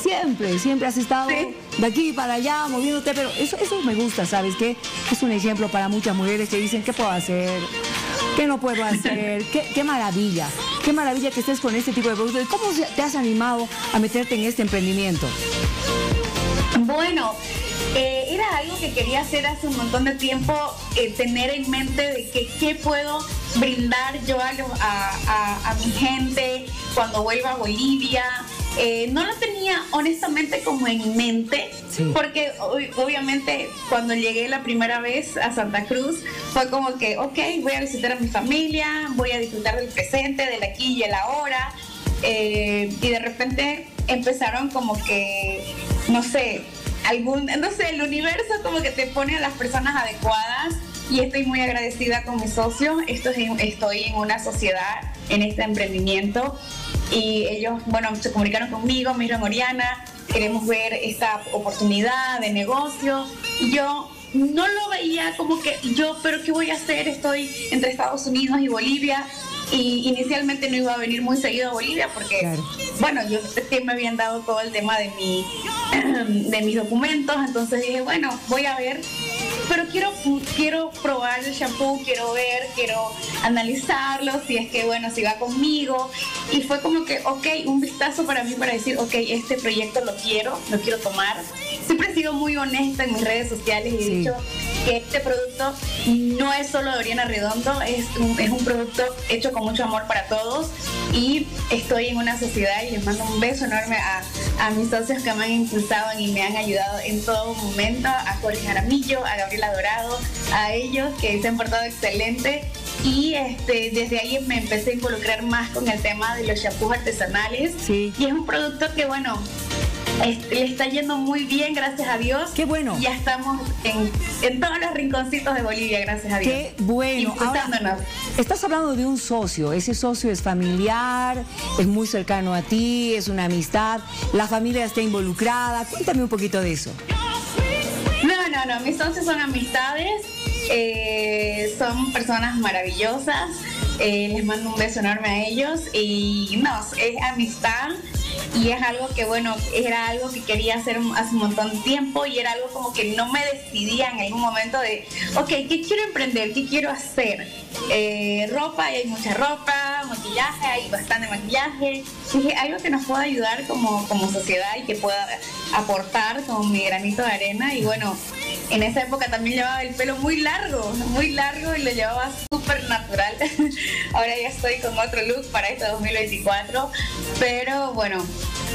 Siempre, siempre has estado de aquí para allá moviéndote, pero eso, eso me gusta, ¿sabes? Que es un ejemplo para muchas mujeres que dicen, ¿qué puedo hacer? ¿Qué no puedo hacer? ¿Qué, qué maravilla? Qué maravilla que estés con este tipo de productos. ¿Cómo te has animado a meterte en este emprendimiento? Bueno, eh, era algo que quería hacer hace un montón de tiempo, eh, tener en mente de que qué puedo brindar yo a, a, a mi gente cuando vuelva a Bolivia, eh, no lo tenía honestamente como en mente, porque obviamente cuando llegué la primera vez a Santa Cruz fue como que, ok, voy a visitar a mi familia, voy a disfrutar del presente, del aquí y el ahora. Eh, y de repente empezaron como que, no sé, algún, no sé, el universo como que te pone a las personas adecuadas y estoy muy agradecida con mi socio. Estoy, estoy en una sociedad en este emprendimiento y ellos, bueno, se comunicaron conmigo, me dijeron, Oriana, queremos ver esta oportunidad de negocio. Y yo no lo veía como que yo, pero ¿qué voy a hacer? Estoy entre Estados Unidos y Bolivia. Y inicialmente no iba a venir muy seguido a Bolivia porque, bueno, yo que me habían dado todo el tema de, mi, de mis documentos, entonces dije, bueno, voy a ver pero quiero, quiero probar el shampoo, quiero ver, quiero analizarlo, si es que, bueno, si va conmigo. Y fue como que, ok, un vistazo para mí para decir, ok, este proyecto lo quiero, lo quiero tomar. Siempre he sido muy honesta en mis redes sociales y he dicho que este producto no es solo de Oriana Redondo, es un, es un producto hecho con mucho amor para todos y estoy en una sociedad y les mando un beso enorme a, a mis socios que me han impulsado y me han ayudado en todo momento, a Jorge Jaramillo, a Gabriela Dorado, a ellos que se han portado excelente y este, desde ahí me empecé a involucrar más con el tema de los shampoos artesanales y es un producto que bueno le está yendo muy bien, gracias a Dios. Qué bueno. Ya estamos en, en todos los rinconcitos de Bolivia, gracias a Dios. Qué bueno. Ahora, estás hablando de un socio. Ese socio es familiar, es muy cercano a ti, es una amistad. La familia está involucrada. Cuéntame un poquito de eso. No, no, no, mis socios son amistades, eh, son personas maravillosas, eh, les mando un beso enorme a ellos y no, es amistad y es algo que bueno, era algo que quería hacer hace un montón de tiempo y era algo como que no me decidía en algún momento de, ok, ¿qué quiero emprender? ¿Qué quiero hacer? Eh, ropa, hay mucha ropa, maquillaje, hay bastante maquillaje. Dije, algo que nos pueda ayudar como, como sociedad y que pueda aportar con mi granito de arena y bueno, en esa época también llevaba el pelo muy largo, muy largo y lo llevaba súper natural. Ahora ya estoy con otro look para este 2024, pero bueno,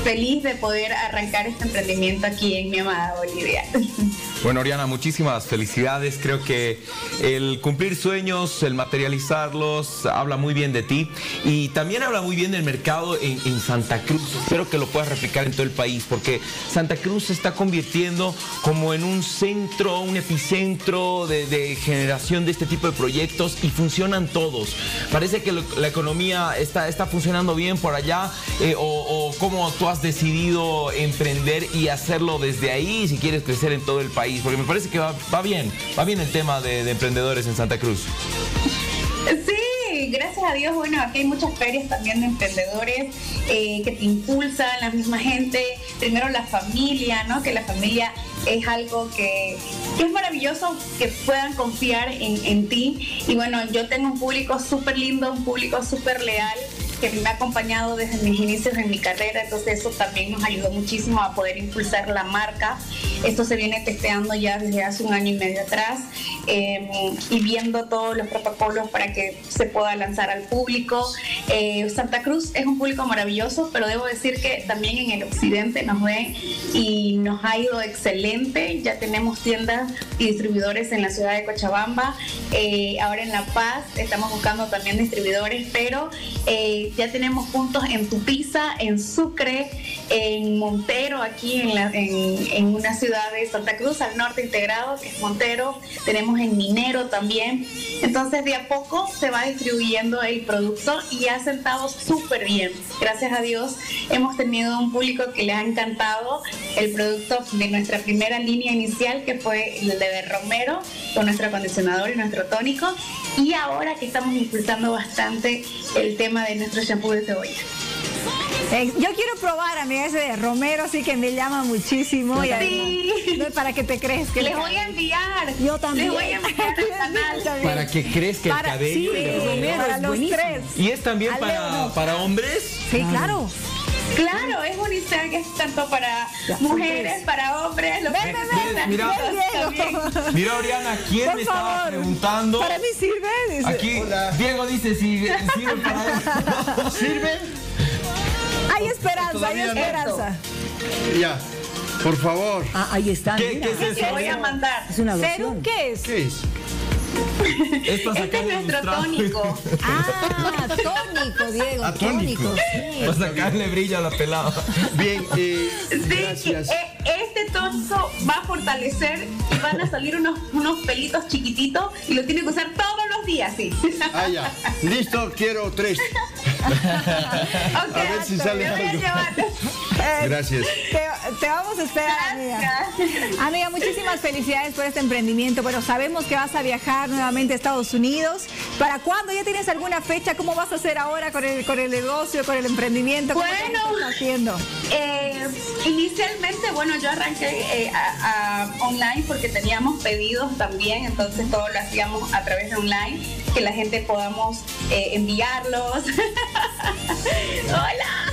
feliz de poder arrancar este emprendimiento aquí en mi amada Bolivia. Bueno, Oriana, muchísimas felicidades. Creo que el cumplir sueños, el materializarlos, habla muy bien de ti. Y también habla muy bien del mercado en, Santa Cruz. Espero que lo puedas replicar en todo el país, porque Santa Cruz se está convirtiendo como en un centro, un epicentro de, generación de este tipo de proyectos y funcionan todos. Parece que la economía está, está funcionando bien por allá, eh, o, o cómo tú has decidido emprender y hacerlo desde ahí si quieres crecer en todo el país, porque me parece que va, bien, va bien el tema de, de emprendedores en Santa Cruz. Sí, gracias a Dios, bueno, aquí hay muchas ferias también de emprendedores eh, que te impulsan, la misma gente, primero la familia, ¿no? Que la familia es algo que, que es maravilloso que puedan confiar en, en ti. Y bueno, yo tengo un público súper lindo, un público súper leal que me ha acompañado desde mis inicios en mi carrera, entonces eso también nos ayudó muchísimo a poder impulsar la marca. Esto se viene testeando ya desde hace un año y medio atrás eh, y viendo todos los protocolos para que se pueda lanzar al público. Eh, Santa Cruz es un público maravilloso, pero debo decir que también en el occidente nos ven y nos ha ido excelente. Ya tenemos tiendas y distribuidores en la ciudad de Cochabamba. Eh, ahora en La Paz estamos buscando también distribuidores, pero eh, ya tenemos puntos en Tupiza, en Sucre, en Montero, aquí en, una ciudad de Santa Cruz, al norte integrado, que es Montero. Tenemos en Minero también. Entonces, de a poco se va distribuyendo el producto y ha sentado súper bien. Gracias a Dios, hemos tenido un público que le ha encantado el producto de nuestra primera línea inicial, que fue el de Romero, con nuestro acondicionador y nuestro tónico. Y ahora que estamos impulsando bastante el tema de nuestro shampoo de cebolla. Eh, yo quiero probar a mí ese de Romero, así que me llama muchísimo. Y Sí. además, no es para que te crees que Les voy a enviar. Yo también. Les voy a enviar al canal. Para que crezca el Para- cabello. sí, el lo- Romero para es los buenísimo. tres. ¿Y es también para, para hombres? Sí, claro. Claro, es unisex, es tanto para mujeres, para hombres. Lo Ven, que ven, ven, necesitan mira. Mira, Oriana, ¿quién Por me estaba favor. preguntando? Para mí sirve. dice. Aquí, Diego dice si sirve para él. ¿Sirve? Hay esperanza, hay no. esperanza. Ya, por favor. Ah, ahí está. ¿Qué- es eso? Te voy a mandar. Es una ¿Serum loción. qué es? ¿Qué es? Este es nuestro tónico. Ah, tónico, Diego. Ah, tónico. tónico. sí. Para sacarle brillo a la pelada. Bien, eh, Sí, gracias. eh, este tónico va a fortalecer y van a salir unos, unos pelitos chiquititos y lo tienen que usar todos los días, sí. Ah, ya. Listo, quiero tres. Ok, A ver si sale me voy a algo. llevar. Eh, Gracias. Te, te vamos a esperar, amiga. Amiga, muchísimas felicidades por este emprendimiento. Bueno, sabemos que vas a viajar nuevamente a Estados Unidos. ¿Para cuándo? ¿Ya tienes alguna fecha? ¿Cómo vas a hacer ahora con el, con el negocio, con el emprendimiento? ¿Cómo Bueno. estás haciendo? Eh, inicialmente, bueno, yo arranqué eh, a- a online porque teníamos pedidos también, entonces todo lo hacíamos a través de online, que la gente podamos eh, enviarlos. Hola,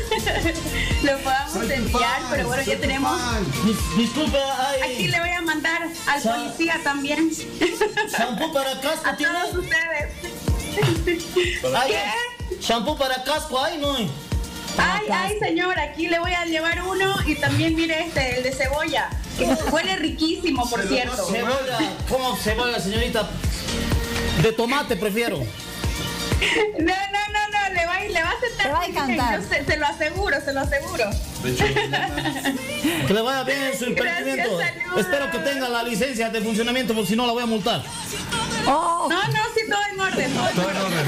lo podamos enviar, pero bueno, ya tenemos. Dis- disculpe, ay, Aquí le voy a mandar al Sa- policía también. shampoo para casco A tiene. todos ustedes. Ay, ¿Qué? shampoo para casco, ay, no. Ay, ay, señor, aquí le voy a llevar uno y también mire este, el de cebolla, que huele riquísimo, por cierto. Cebolla, ¿cómo cebolla, señorita? De tomate prefiero. No, no, no, no, le va, a- le va a sentar Te va a encantar. yo se, se lo aseguro, se lo aseguro. Que le vaya bien en su emprendimiento. Espero que tenga la licencia de funcionamiento, porque si no la voy a multar. Oh, No, no, sí, todo en orden. todo en orden.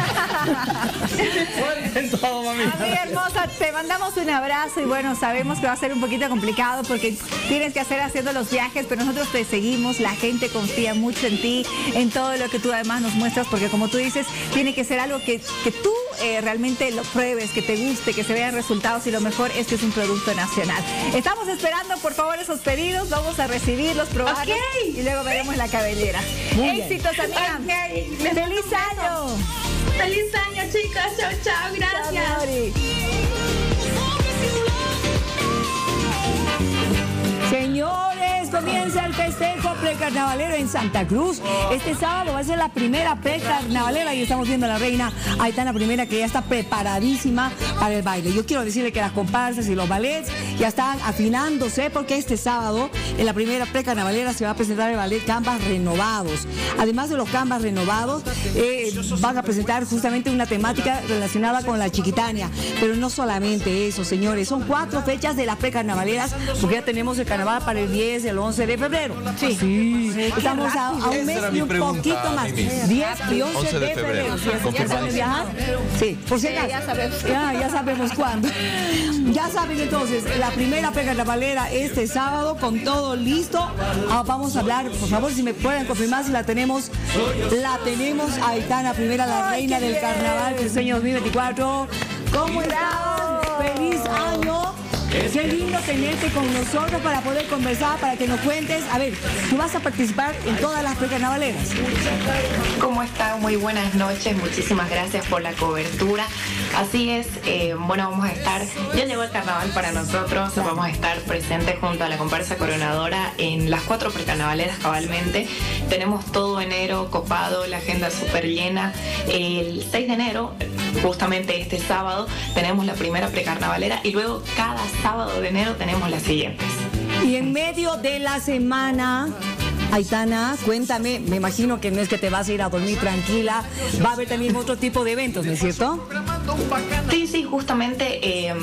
En todo, mami. amiga hermosa, te mandamos un abrazo y bueno, sabemos que va a ser un poquito complicado porque tienes que hacer haciendo los viajes, pero nosotros te seguimos, la gente confía mucho en ti, en todo lo que tú además nos muestras, porque como tú dices, tiene que ser algo que, que tú eh, realmente lo pruebes, que te guste, que se vean resultados y lo mejor es que es un producto nacional. Estamos esperando, por favor, esos pedidos, vamos a recibirlos, probarlos y luego veremos la cabellera. Muy bien. Éxitos, amiga. Ok, ¡Feliz año! Feliz año, chicos. Chao, chao. Gracias. Festejo precarnavalero en Santa Cruz. Este sábado va a ser la primera precarnavalera y estamos viendo a la reina Aitana Primera que ya está preparadísima para el baile. Yo quiero decirle que las comparsas y los ballets ya están afinándose porque este sábado en la primera precarnavalera se va a presentar el ballet Canvas Renovados. Además de los Canvas Renovados, eh, van a presentar justamente una temática relacionada con la chiquitania. Pero no solamente eso, señores, son cuatro fechas de las precarnavaleras porque ya tenemos el carnaval para el 10 y el 11 de febrero. Sí, estamos a, a un mes y un pregunta, poquito más. Mimi. 10 y 11, 11 de, de febrero. febrero. Confirmado. saben viajar. Sí, por si Sí, acaso. ya sabemos. Ya, ya sabemos cuándo. Ya saben entonces, la primera precarnavalera este sábado con todo listo. Ah, vamos a hablar, por favor, si me pueden confirmar si la tenemos. La tenemos a Aitana Primera, la reina del carnaval del sueño 2024. ¿Cómo están? Feliz año. Qué lindo tenerte con nosotros para poder conversar, para que nos cuentes. A ver, tú vas a participar en todas las precarnavaleras. ¿Cómo están? Muy buenas noches, muchísimas gracias por la cobertura. Así es, eh, bueno, vamos a estar, ya llegó el carnaval para nosotros, vamos a estar presentes junto a la comparsa coronadora en las cuatro precarnavaleras cabalmente. Tenemos todo enero copado, la agenda súper llena. El 6 de enero, justamente este sábado, tenemos la primera precarnavalera y luego cada sábado de enero tenemos las siguientes. Y en medio de la semana, Aitana, cuéntame, me imagino que no es que te vas a ir a dormir tranquila, va a haber también otro tipo de eventos, ¿no es cierto? Sí, sí, justamente, eh,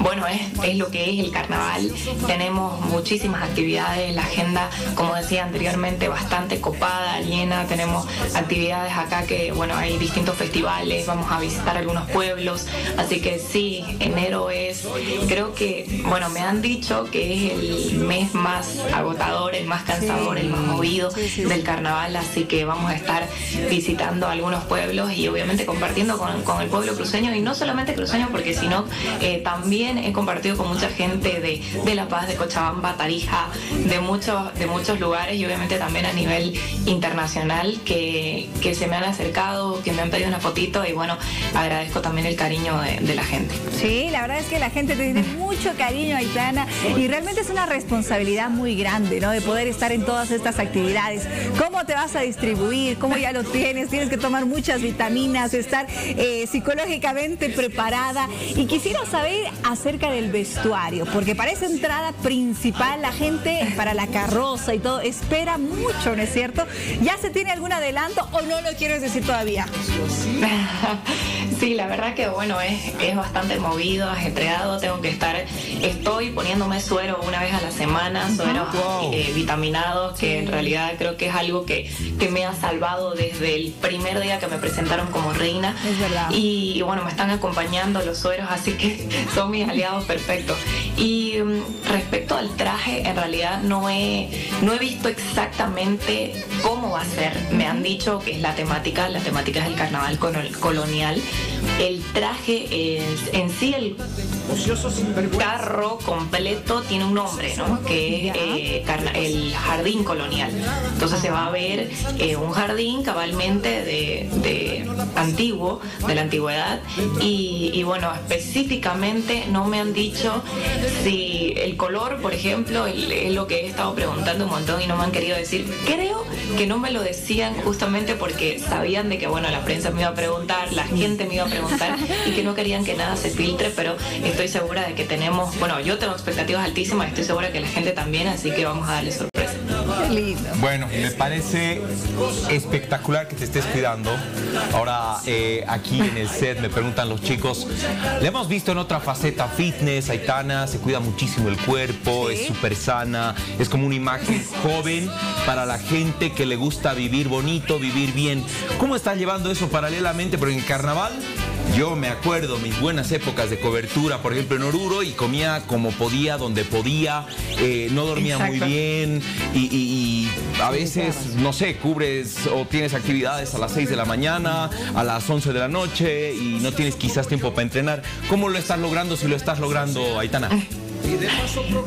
bueno, es, es lo que es el carnaval. Tenemos muchísimas actividades, la agenda, como decía anteriormente, bastante copada, llena. Tenemos actividades acá que, bueno, hay distintos festivales, vamos a visitar algunos pueblos. Así que sí, enero es, creo que, bueno, me han dicho que es el mes más agotador, el más cansador, el más movido del carnaval. Así que vamos a estar visitando algunos pueblos y obviamente compartiendo con, con el pueblo cruceño y no solamente cruceño porque sino eh, también he compartido con mucha gente de, de La Paz, de Cochabamba, Tarija, de muchos, de muchos lugares y obviamente también a nivel internacional que, que se me han acercado, que me han pedido una fotito y bueno, agradezco también el cariño de, de la gente. Sí, la verdad es que la gente te tiene mucho cariño, Aitana, y realmente es una responsabilidad muy grande, ¿no? De poder estar en todas estas actividades. ¿Cómo te vas a distribuir? ¿Cómo ya lo tienes? Tienes que tomar muchas vitaminas, estar eh, psicológicamente preparada. Y quisiera saber acerca del vestuario, porque para esa entrada principal la gente para la carroza y todo espera mucho, ¿no es cierto? ¿Ya se tiene algún adelanto o no lo quieres decir todavía? Sí, la verdad que bueno, es, es bastante movido, ajetreado, tengo que estar, estoy poniéndome suero una vez a la semana, sueros eh, vitaminados, que en realidad creo que es algo que, que me ha salvado desde el primer día que me presentaron como reina. Es verdad. Y, y bueno, me están acompañando los sueros, así que son mis aliados perfectos. Y mm, respecto al traje, en realidad no he, no he visto exactamente cómo va a ser. Me han dicho que es la temática, la temática es el carnaval colo- colonial. El traje es, en sí, el carro completo tiene un nombre, ¿no? Que es eh, el jardín colonial. Entonces se va a ver eh, un jardín cabalmente de, de antiguo, de la antigüedad. Y, y bueno, específicamente no me han dicho si el color, por ejemplo, es lo que he estado preguntando un montón y no me han querido decir. Creo que no me lo decían justamente porque sabían de que, bueno, la prensa me iba a preguntar, la gente me iba a preguntar y que no querían que nada se filtre, pero estoy segura de que tenemos, bueno, yo tengo expectativas altísimas, estoy segura que la gente también, así que vamos a darle sorpresa. Bueno, me parece espectacular que te estés cuidando. Ahora, eh, aquí en el set me preguntan los chicos, le hemos visto en otra faceta fitness, Aitana, se cuida muchísimo el cuerpo, es súper sana, es como una imagen joven para la gente que le gusta vivir bonito, vivir bien. ¿Cómo estás llevando eso paralelamente? Porque en carnaval yo me acuerdo mis buenas épocas de cobertura, por ejemplo en Oruro, y comía como podía, donde podía, eh, no dormía muy bien y, y- y a veces, no sé, cubres o tienes actividades a las 6 de la mañana, a las 11 de la noche y no tienes quizás tiempo para entrenar. ¿Cómo lo estás logrando si lo estás logrando, Aitana?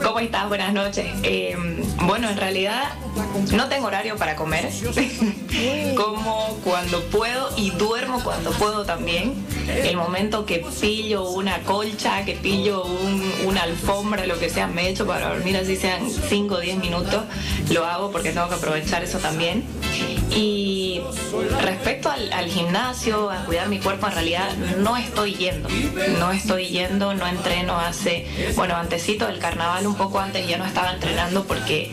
¿Cómo estás? Buenas noches. Eh, bueno, en realidad no tengo horario para comer. Como cuando puedo y duermo cuando puedo también. El momento que pillo una colcha, que pillo un- una alfombra, lo que sea, me echo para dormir, así sean 5 o 10 minutos, lo hago porque tengo que aprovechar eso también. Y respecto al, al gimnasio, a cuidar mi cuerpo, en realidad no estoy yendo. No estoy yendo, no entreno hace, bueno, antesito del carnaval, un poco antes ya no estaba entrenando porque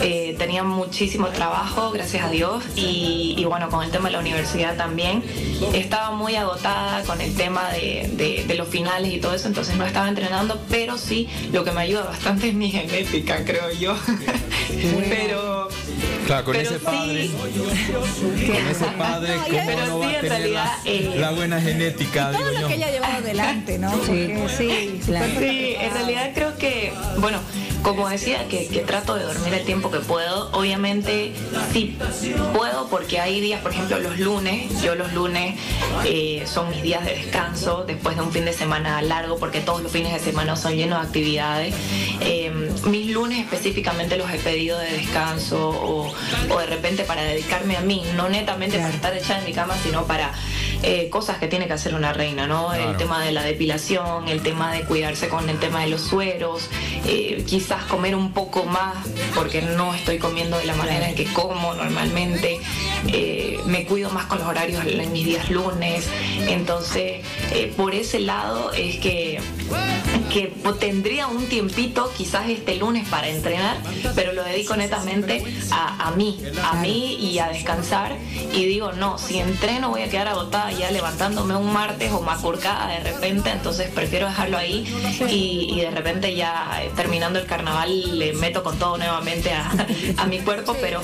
eh, tenía muchísimo trabajo, gracias a Dios, y, y bueno, con el tema de la universidad también. Estaba muy agotada con el tema de, de- de los finales y todo eso, entonces no estaba entrenando, pero sí, lo que me ayuda bastante es mi genética, creo yo. pero Claro, con Pero ese sí. padre, con ese padre, No, ¿cómo ya- Pero no sí, va a en tener realidad, la, eh, la buena genética, Todo digo lo yo? que ella ha llevado adelante, ¿no? Sí, su cuerpo Sí, en realidad creo que, bueno, como decía, que, que trato de dormir el tiempo que puedo. Obviamente sí puedo porque hay días, por ejemplo, los lunes, yo los lunes eh, son mis días de descanso después de un fin de semana largo porque todos los fines de semana son llenos de actividades. Eh, mis lunes específicamente los he pedido de descanso o, o de repente para dedicarme a mí, no netamente para estar echada en mi cama, sino para eh, cosas que tiene que hacer una reina, ¿no? El tema de la depilación, el tema de cuidarse con el tema de los sueros, eh, quizás comer un poco más porque no estoy comiendo de la manera en que como normalmente, eh, me cuido más con los horarios en mis días lunes, entonces por ese lado es que que tendría un tiempito quizás este lunes para entrenar, pero lo dedico netamente a, a mí, a mí y a descansar. Y digo, no, si entreno voy a quedar agotada ya levantándome un martes o macurcada de repente, entonces prefiero dejarlo ahí y, y de repente ya eh, terminando el carnaval le meto con todo nuevamente a, a mi cuerpo, pero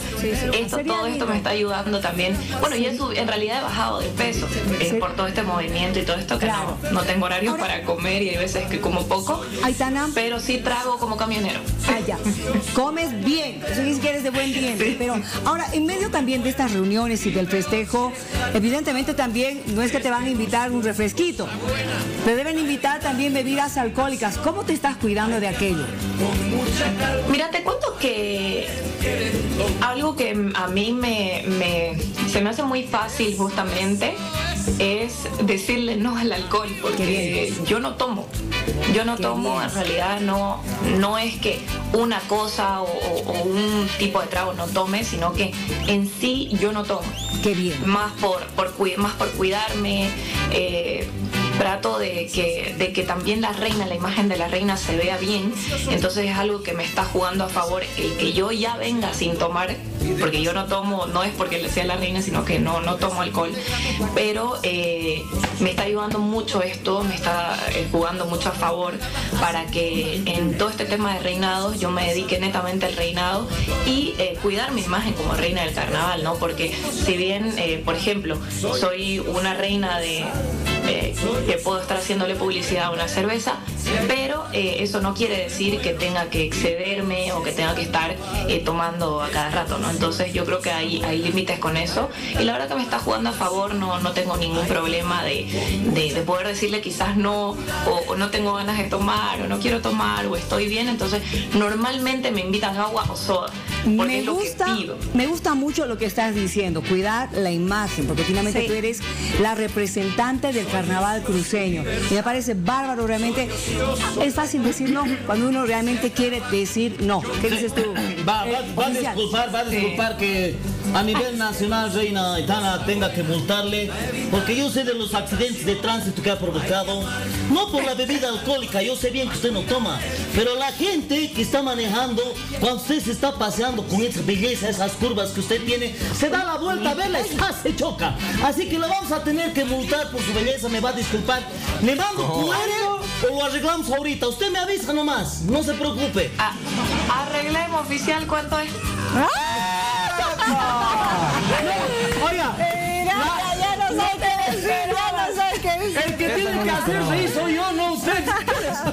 esto, todo esto me está ayudando también. Bueno, y eso en realidad he bajado de peso eh, por todo este movimiento y todo esto que no, no tengo horarios para comer y hay veces que como poco, Aitana. pero sí trago como camionero. Ah, ya. Comes bien, eso dice que eres de buen diente. Pero ahora, en medio también de estas reuniones y del festejo, evidentemente también no es que te van a invitar un refresquito, te deben invitar también bebidas alcohólicas. ¿Cómo te estás cuidando de aquello? Mira, te cuento que algo que a mí me, me- se me hace muy fácil justamente es decirle no al alcohol, porque yo no tomo. Yo no tomo, en realidad no, no es que una cosa o, o- o un tipo de trago no tome, sino que en sí yo no tomo. Qué bien. Más por, por, más por cuidarme, eh, trato de que, de que también la reina, la imagen de la reina se vea bien. Entonces es algo que me está jugando a favor el que yo ya venga sin tomar, porque yo no tomo, no es porque le sea la reina, sino que no, no tomo alcohol. Pero eh, me está ayudando mucho esto, me está eh, jugando mucho a favor para que en todo este tema de reinados yo me dedique netamente al reinado y eh, cuidar mi imagen como reina del carnaval, ¿no? Porque si bien, por ejemplo, soy una reina de eh, que puedo estar haciéndole publicidad a una cerveza, pero eh, eso no quiere decir que tenga que excederme o que tenga que estar eh, tomando a cada rato, ¿no? Entonces yo creo que hay, hay límites con eso y la verdad que me está jugando a favor, no, no tengo ningún problema de, de- de poder decirle quizás no o, o no tengo ganas de tomar o no quiero tomar o estoy bien, entonces normalmente me invitan agua o soda porque Me es lo gusta, que pido. me gusta mucho lo que estás diciendo, cuidar la imagen, porque finalmente Sí. tú eres la representante del carnaval cruceño. Y me parece bárbaro realmente. Es fácil decir no cuando uno realmente quiere decir no. ¿Qué dices tú? Va, va, Eh, va a disculpar, va a disculpar que a nivel nacional Reina Aitana tenga que multarle, porque yo sé de los accidentes de tránsito que ha provocado, no por la bebida alcohólica, yo sé bien que usted no toma, pero la gente que está manejando, cuando usted se está paseando con esa belleza, esas curvas que usted tiene, se da la vuelta a verla, está, se choca. Así que la vamos a tener que multar por su belleza, me va a disculpar. ¿Le mando cuero o lo arreglamos ahorita? Usted me avisa nomás, no se preocupe. Ah, arreglemos oficial cuánto es. Oiga, Mira, ya no sé qué decir, ya no sé qué decir. el que tiene que hacer reír soy yo, no usted.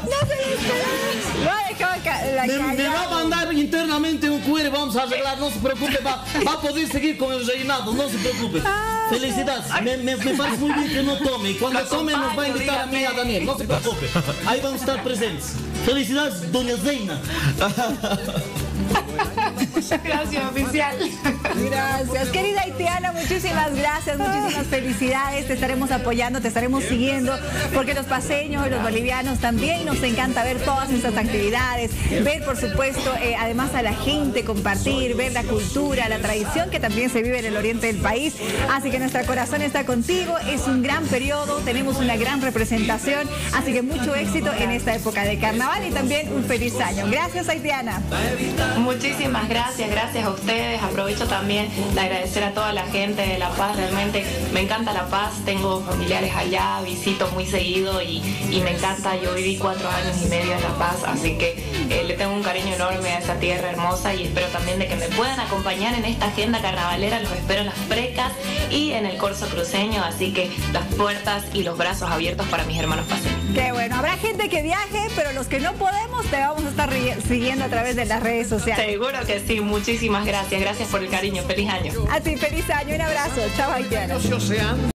No se la Me, me va a mandar internamente un QR, vamos a arreglar, no se preocupe, va, va a poder seguir con el reinado, no se preocupe. Felicidades, me, me- me parece muy bien que no tome y cuando tome nos va a invitar a mí y a Daniel, no se preocupe. Ahí vamos a estar presentes. Felicidades, doña Zeina. Gracias, oficial. Gracias, querida haitiana, muchísimas gracias, muchísimas felicidades. Te estaremos apoyando, te estaremos siguiendo, porque los paseños y los bolivianos también nos encanta ver todas estas actividades, ver, por supuesto, eh, además a la gente compartir, ver la cultura, la tradición que también se vive en el oriente del país. Así que nuestro corazón está contigo, es un gran periodo, tenemos una gran representación, así que mucho éxito en esta época de carnaval y también un feliz año. Gracias, haitiana. Muchísimas gracias, gracias a ustedes. Aprovecho también de agradecer a toda la gente de La Paz. Realmente me encanta La Paz, tengo familiares allá, visito muy seguido y, me encanta. Yo viví cuatro años y medio en La Paz, así que eh, le tengo un cariño enorme a esa tierra hermosa y espero también de que me puedan acompañar en esta agenda carnavalera. Los espero en las precas y en el corso cruceño, así que las puertas y los brazos abiertos para mis hermanos paseños. Qué bueno, habrá gente que viaje, pero los que no podemos te vamos a estar siguiendo a través de las redes sociales. Seguro que sí, muchísimas gracias. Gracias por el cariño. Feliz año. A ti, feliz año, un abrazo. Chao, haitiana.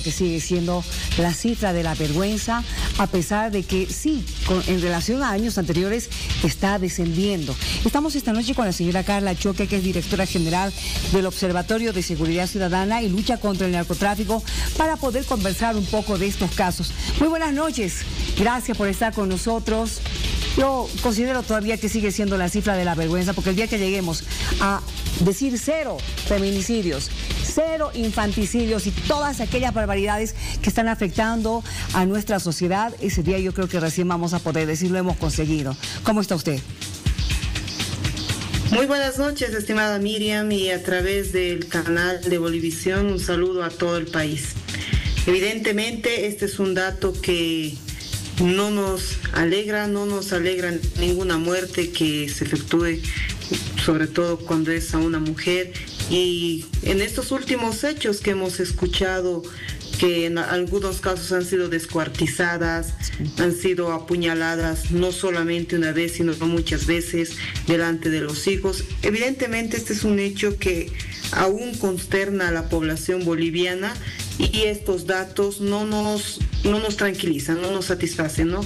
que sigue siendo la cifra de la vergüenza, a pesar de que sí, con- en relación a años anteriores, está descendiendo. Estamos esta noche con la señora Carla Choque, que es directora general del Observatorio de Seguridad Ciudadana y Lucha contra el Narcotráfico, para poder conversar un poco de estos casos. Muy buenas noches, gracias por estar con nosotros. Yo considero todavía que sigue siendo la cifra de la vergüenza, porque el día que lleguemos a decir cero feminicidios, cero infanticidios y todas aquellas barbaridades que están afectando a nuestra sociedad, ese día yo creo que recién vamos a poder decir lo hemos conseguido. ¿Cómo está usted? Muy buenas noches, estimada Miriam, y a través del canal de Bolivisión un saludo a todo el país. Evidentemente, este es un dato que no nos alegra, no nos alegra ninguna muerte que se efectúe, sobre todo cuando es a una mujer. Y en estos últimos hechos que hemos escuchado, que en algunos casos han sido descuartizadas, han sido apuñaladas no solamente una vez, sino muchas veces delante de los hijos. Evidentemente este es un hecho que aún consterna a la población boliviana y estos datos no nos, no nos tranquilizan, no nos satisfacen, ¿no?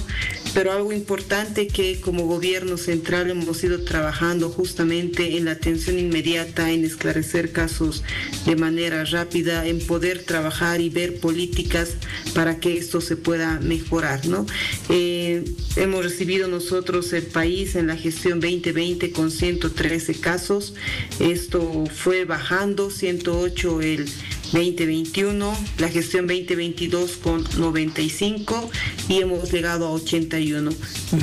Pero algo importante que como gobierno central hemos ido trabajando justamente en la atención inmediata, en esclarecer casos de manera rápida, en poder trabajar y ver políticas para que esto se pueda mejorar, ¿no? Eh, hemos recibido nosotros el país en la gestión 2020 con 113 casos, esto fue bajando, 108 el 2021, la gestión 2022 con 95 y hemos llegado a 81.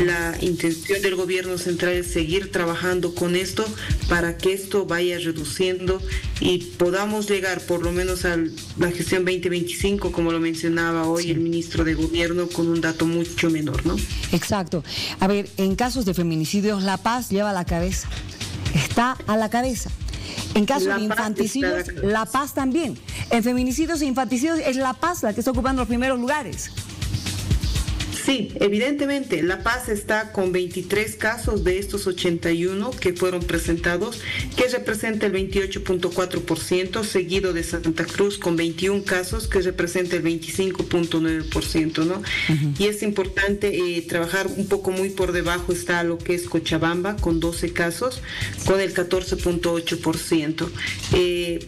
La intención del gobierno central es seguir trabajando con esto para que esto vaya reduciendo y podamos llegar por lo menos a la gestión 2025, como lo mencionaba hoy el ministro de Gobierno, con un dato mucho menor, ¿no? Exacto. A ver, en casos de feminicidios, La Paz lleva la cabeza. Está a la cabeza. En casos La de infanticidios, La Paz también. En feminicidios e infanticidios es La Paz la que está ocupando los primeros lugares. Sí, evidentemente, La Paz está con 23 casos de estos 81 que fueron presentados, que representa el 28.4%, seguido de Santa Cruz con 21 casos, que representa el 25.9%, ¿no? Y es importante eh, trabajar un poco muy por debajo está lo que es Cochabamba con 12 casos, con el 14.8%. Eh,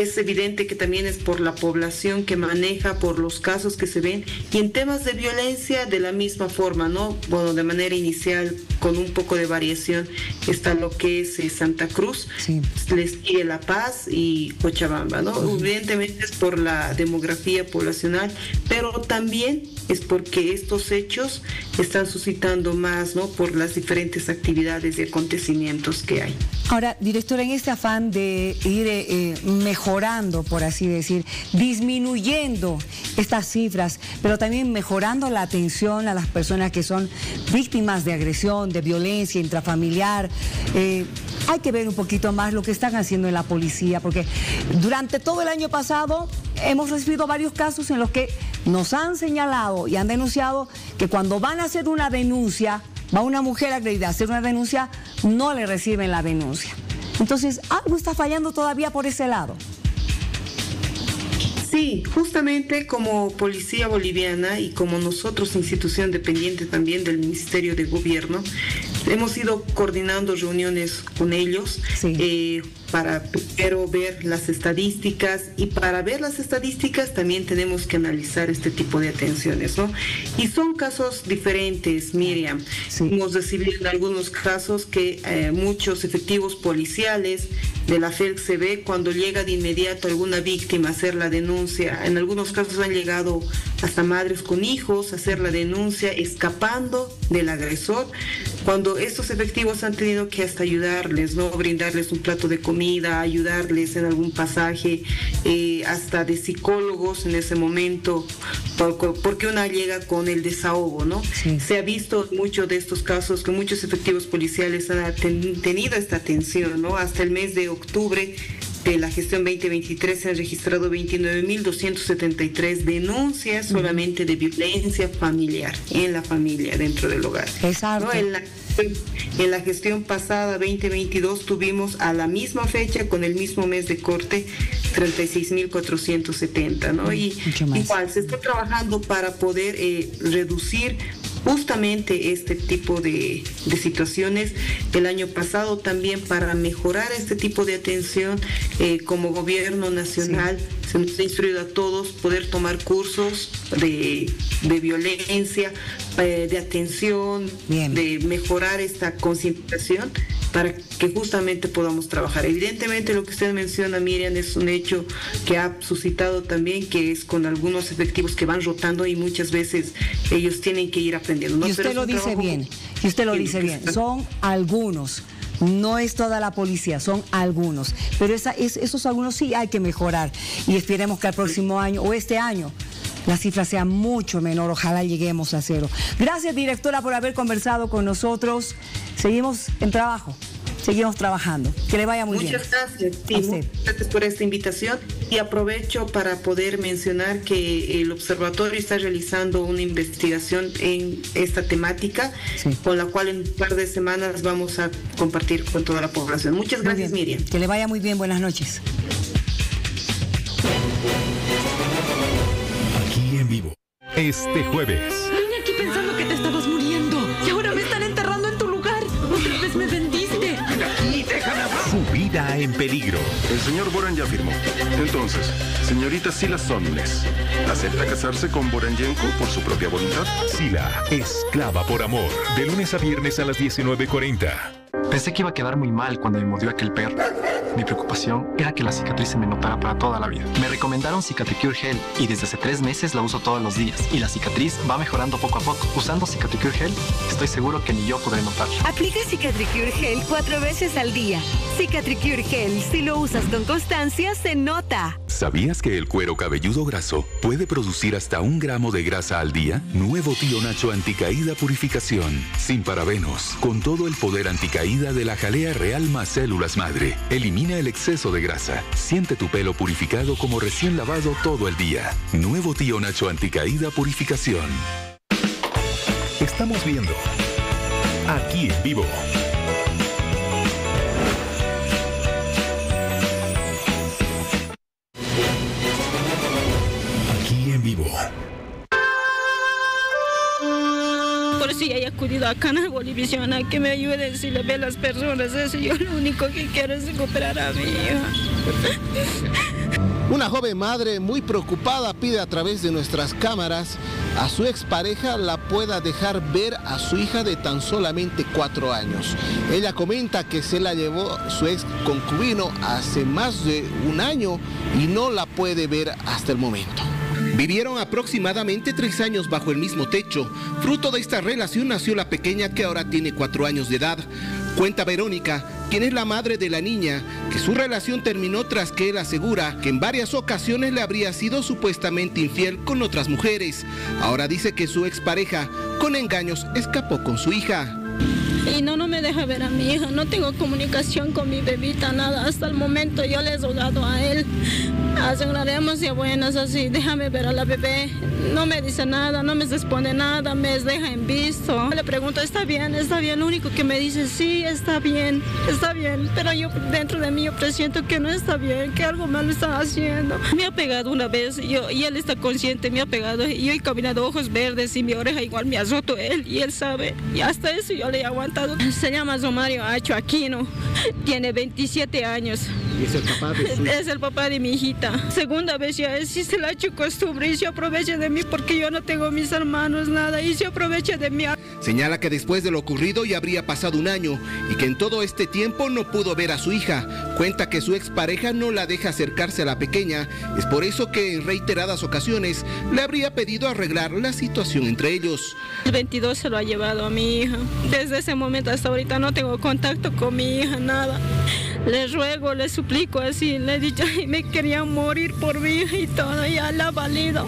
es evidente que también es por la población que maneja, por los casos que se ven, y en temas de violencia de la misma forma, ¿no? Bueno, de manera inicial, con un poco de variación, está lo que es eh, Santa Cruz, les sigue La Paz y Cochabamba, ¿no? Evidentemente es por la demografía poblacional, pero también es porque estos hechos están suscitando más, ¿no? Por las diferentes actividades y acontecimientos que hay. Ahora, directora, en este afán de ir eh, eh, mejorando, por así decir, disminuyendo estas cifras, pero también mejorando la atención a las personas que son víctimas de agresión, de violencia intrafamiliar, eh, hay que ver un poquito más lo que están haciendo en la policía, porque durante todo el año pasado hemos recibido varios casos en los que nos han señalado y han denunciado que cuando van a hacer una denuncia, va una mujer agredida a hacer una denuncia, no le reciben la denuncia. Entonces, algo está fallando todavía por ese lado. Sí, justamente como Policía Boliviana y como nosotros, institución dependiente también del Ministerio de Gobierno, hemos ido coordinando reuniones con ellos. Eh, para primero ver las estadísticas y para ver las estadísticas también tenemos que analizar este tipo de atenciones, ¿no? Y son casos diferentes, Miriam. Hemos recibido en algunos casos que eh, muchos efectivos policiales de la FELCB cuando llega de inmediato alguna víctima a hacer la denuncia, en algunos casos han llegado hasta madres con hijos a hacer la denuncia escapando del agresor, cuando estos efectivos han tenido que hasta ayudarles, ¿no? Brindarles un plato de comida ayudarles en algún pasaje, eh, hasta de psicólogos en ese momento, porque una llega con el desahogo, ¿no? Se ha visto muchos de estos casos que muchos efectivos policiales han tenido esta atención, ¿no? Hasta el mes de octubre de la gestión 2023 se han registrado 29.273 denuncias solamente de violencia familiar, en la familia, dentro del hogar. Exacto. En la gestión pasada 2022 tuvimos a la misma fecha, con el mismo mes de corte, 36.470, ¿no? Y igual se está trabajando para poder eh, reducir justamente este tipo de, situaciones. El año pasado también para mejorar este tipo de atención eh, como gobierno nacional se nos ha instruido a todos poder tomar cursos de, violencia, eh, de atención, de mejorar esta concientización para que justamente podamos trabajar. Evidentemente lo que usted menciona, Miriam, es un hecho que ha suscitado también, que es con algunos efectivos que van rotando y muchas veces ellos tienen que ir aprendiendo. Y usted lo dice bien, y usted lo dice bien, son algunos. No es toda la policía, son algunos. Pero esa, es, esos algunos sí hay que mejorar. Y esperemos que el próximo año o este año la cifra sea mucho menor. Ojalá lleguemos a cero. Gracias, directora, por haber conversado con nosotros. Seguimos en trabajo. Seguimos trabajando. Que le vaya muy bien. Muchas gracias. muchas gracias por esta invitación y aprovecho para poder mencionar que el observatorio está realizando una investigación en esta temática, con la cual en un par de semanas vamos a compartir con toda la población. Muchas gracias, Miriam. Que le vaya muy bien. Buenas noches. Este jueves. Vine aquí pensando que te estabas muriendo y ahora me están enterrando en tu lugar. Otra vez me vendiste. Aquí, déjame Su vida en peligro. El señor Boran ya firmó. Entonces, señorita Sila Sonnes, ¿acepta casarse con Boranyenko por su propia voluntad? Sila, esclava por amor. De lunes a viernes a las 19.40. Pensé que iba a quedar muy mal cuando me mordió aquel perro. Mi preocupación era que la cicatriz se me notara para toda la vida. Me recomendaron Cicatricure Gel y desde hace tres meses la uso todos los días y la cicatriz va mejorando poco a poco. Usando Cicatricure Gel, estoy seguro que ni yo podré notarla. Aplica Cicatricure Gel cuatro veces al día. Cicatricure Gel, si lo usas con constancia, se nota. ¿Sabías que el cuero cabelludo graso puede producir hasta un gramo de grasa al día? Nuevo Tío Nacho Anticaída Purificación, sin parabenos, con todo el poder anticaída de la jalea real más células madre. Elimina el exceso de grasa. Siente tu pelo purificado como recién lavado todo el día. Nuevo tío Nacho Anticaída Purificación. Estamos viendo aquí en vivo. Acudido a Canal Bolivisión que me si ve las personas eso. Yo lo único que quiero es recuperar a mi hija. Una joven madre muy preocupada pide a través de nuestras cámaras a su expareja la pueda dejar ver a su hija de tan solamente cuatro años. Ella comenta que se la llevó su ex concubino hace más de un año y no la puede ver hasta el momento. Vivieron aproximadamente tres años bajo el mismo techo. Fruto de esta relación nació la pequeña que ahora tiene cuatro años de edad. Cuenta Verónica, quien es la madre de la niña, que su relación terminó tras que él asegura que en varias ocasiones le habría sido supuestamente infiel con otras mujeres. Ahora dice que su expareja, con engaños, escapó con su hija. Y no, no me deja ver a mi hija. No tengo comunicación con mi bebita, nada. Hasta el momento yo le he rogado a él. Aseguraremos y buenas así. Déjame ver a la bebé. No me dice nada, no me responde nada, me deja en visto. Le pregunto, ¿está bien? ¿Está bien? Lo único que me dice, sí, está bien, está bien. Pero yo dentro de mí yo presiento que no está bien, que algo malo está haciendo. Me ha pegado una vez yo, y él está consciente, me ha pegado. Yo he caminado ojos verdes y mi oreja igual me ha roto él y él sabe. Y hasta eso yo le he Se llama Romario Acho Aquino, tiene 27 años. ¿Y es el papá de su Es el papá de mi hijita. Segunda vez ya es, y se la ha hecho costumbre y se aprovecha de mí porque yo no tengo mis hermanos, nada, y se aprovecha de mí. Señala que después de lo ocurrido ya habría pasado un año y que en todo este tiempo no pudo ver a su hija. Cuenta que su expareja no la deja acercarse a la pequeña. Es por eso que en reiteradas ocasiones le habría pedido arreglar la situación entre ellos. El 22 se lo ha llevado a mi hija. Desde ese momento hasta ahorita no tengo contacto con mi hija, nada. Le ruego, le suplico así, le he dicho, "Ay, me quería morir por hija y todo, ya la ha valido.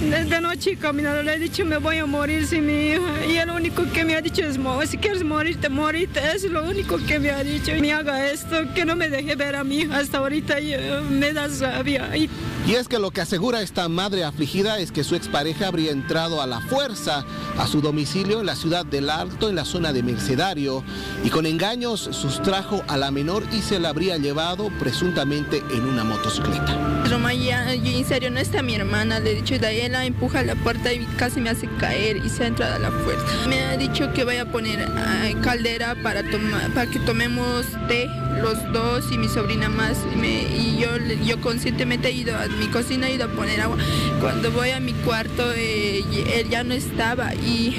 Desde noche caminando le he dicho, me voy a morir sin mi hija. Y el único que me ha dicho es, "Mo, si quieres morirte, morirte. Es lo único que me ha dicho. Me haga esto, que no me deje ver a mi hija hasta ahorita, y, eh, me da rabia. Y Y es que lo que asegura esta madre afligida es que su expareja habría entrado a la fuerza a su domicilio en la ciudad del Alto, en la zona de Mercedario, y con engaños sustrajo a la menor y se la habría llevado presuntamente en una motocicleta. Roma, ya, yo en serio, no está mi hermana, le he dicho, Dayela empuja la puerta y casi me hace caer y se ha entrado a la fuerza. Me ha dicho que vaya a poner ah, caldera para, tomar, para que tomemos té los dos y mi sobrina más. Y, me- y yo, yo conscientemente he ido a mi cocina, he ido a poner agua. Cuando voy a mi cuarto, eh, él ya no estaba y,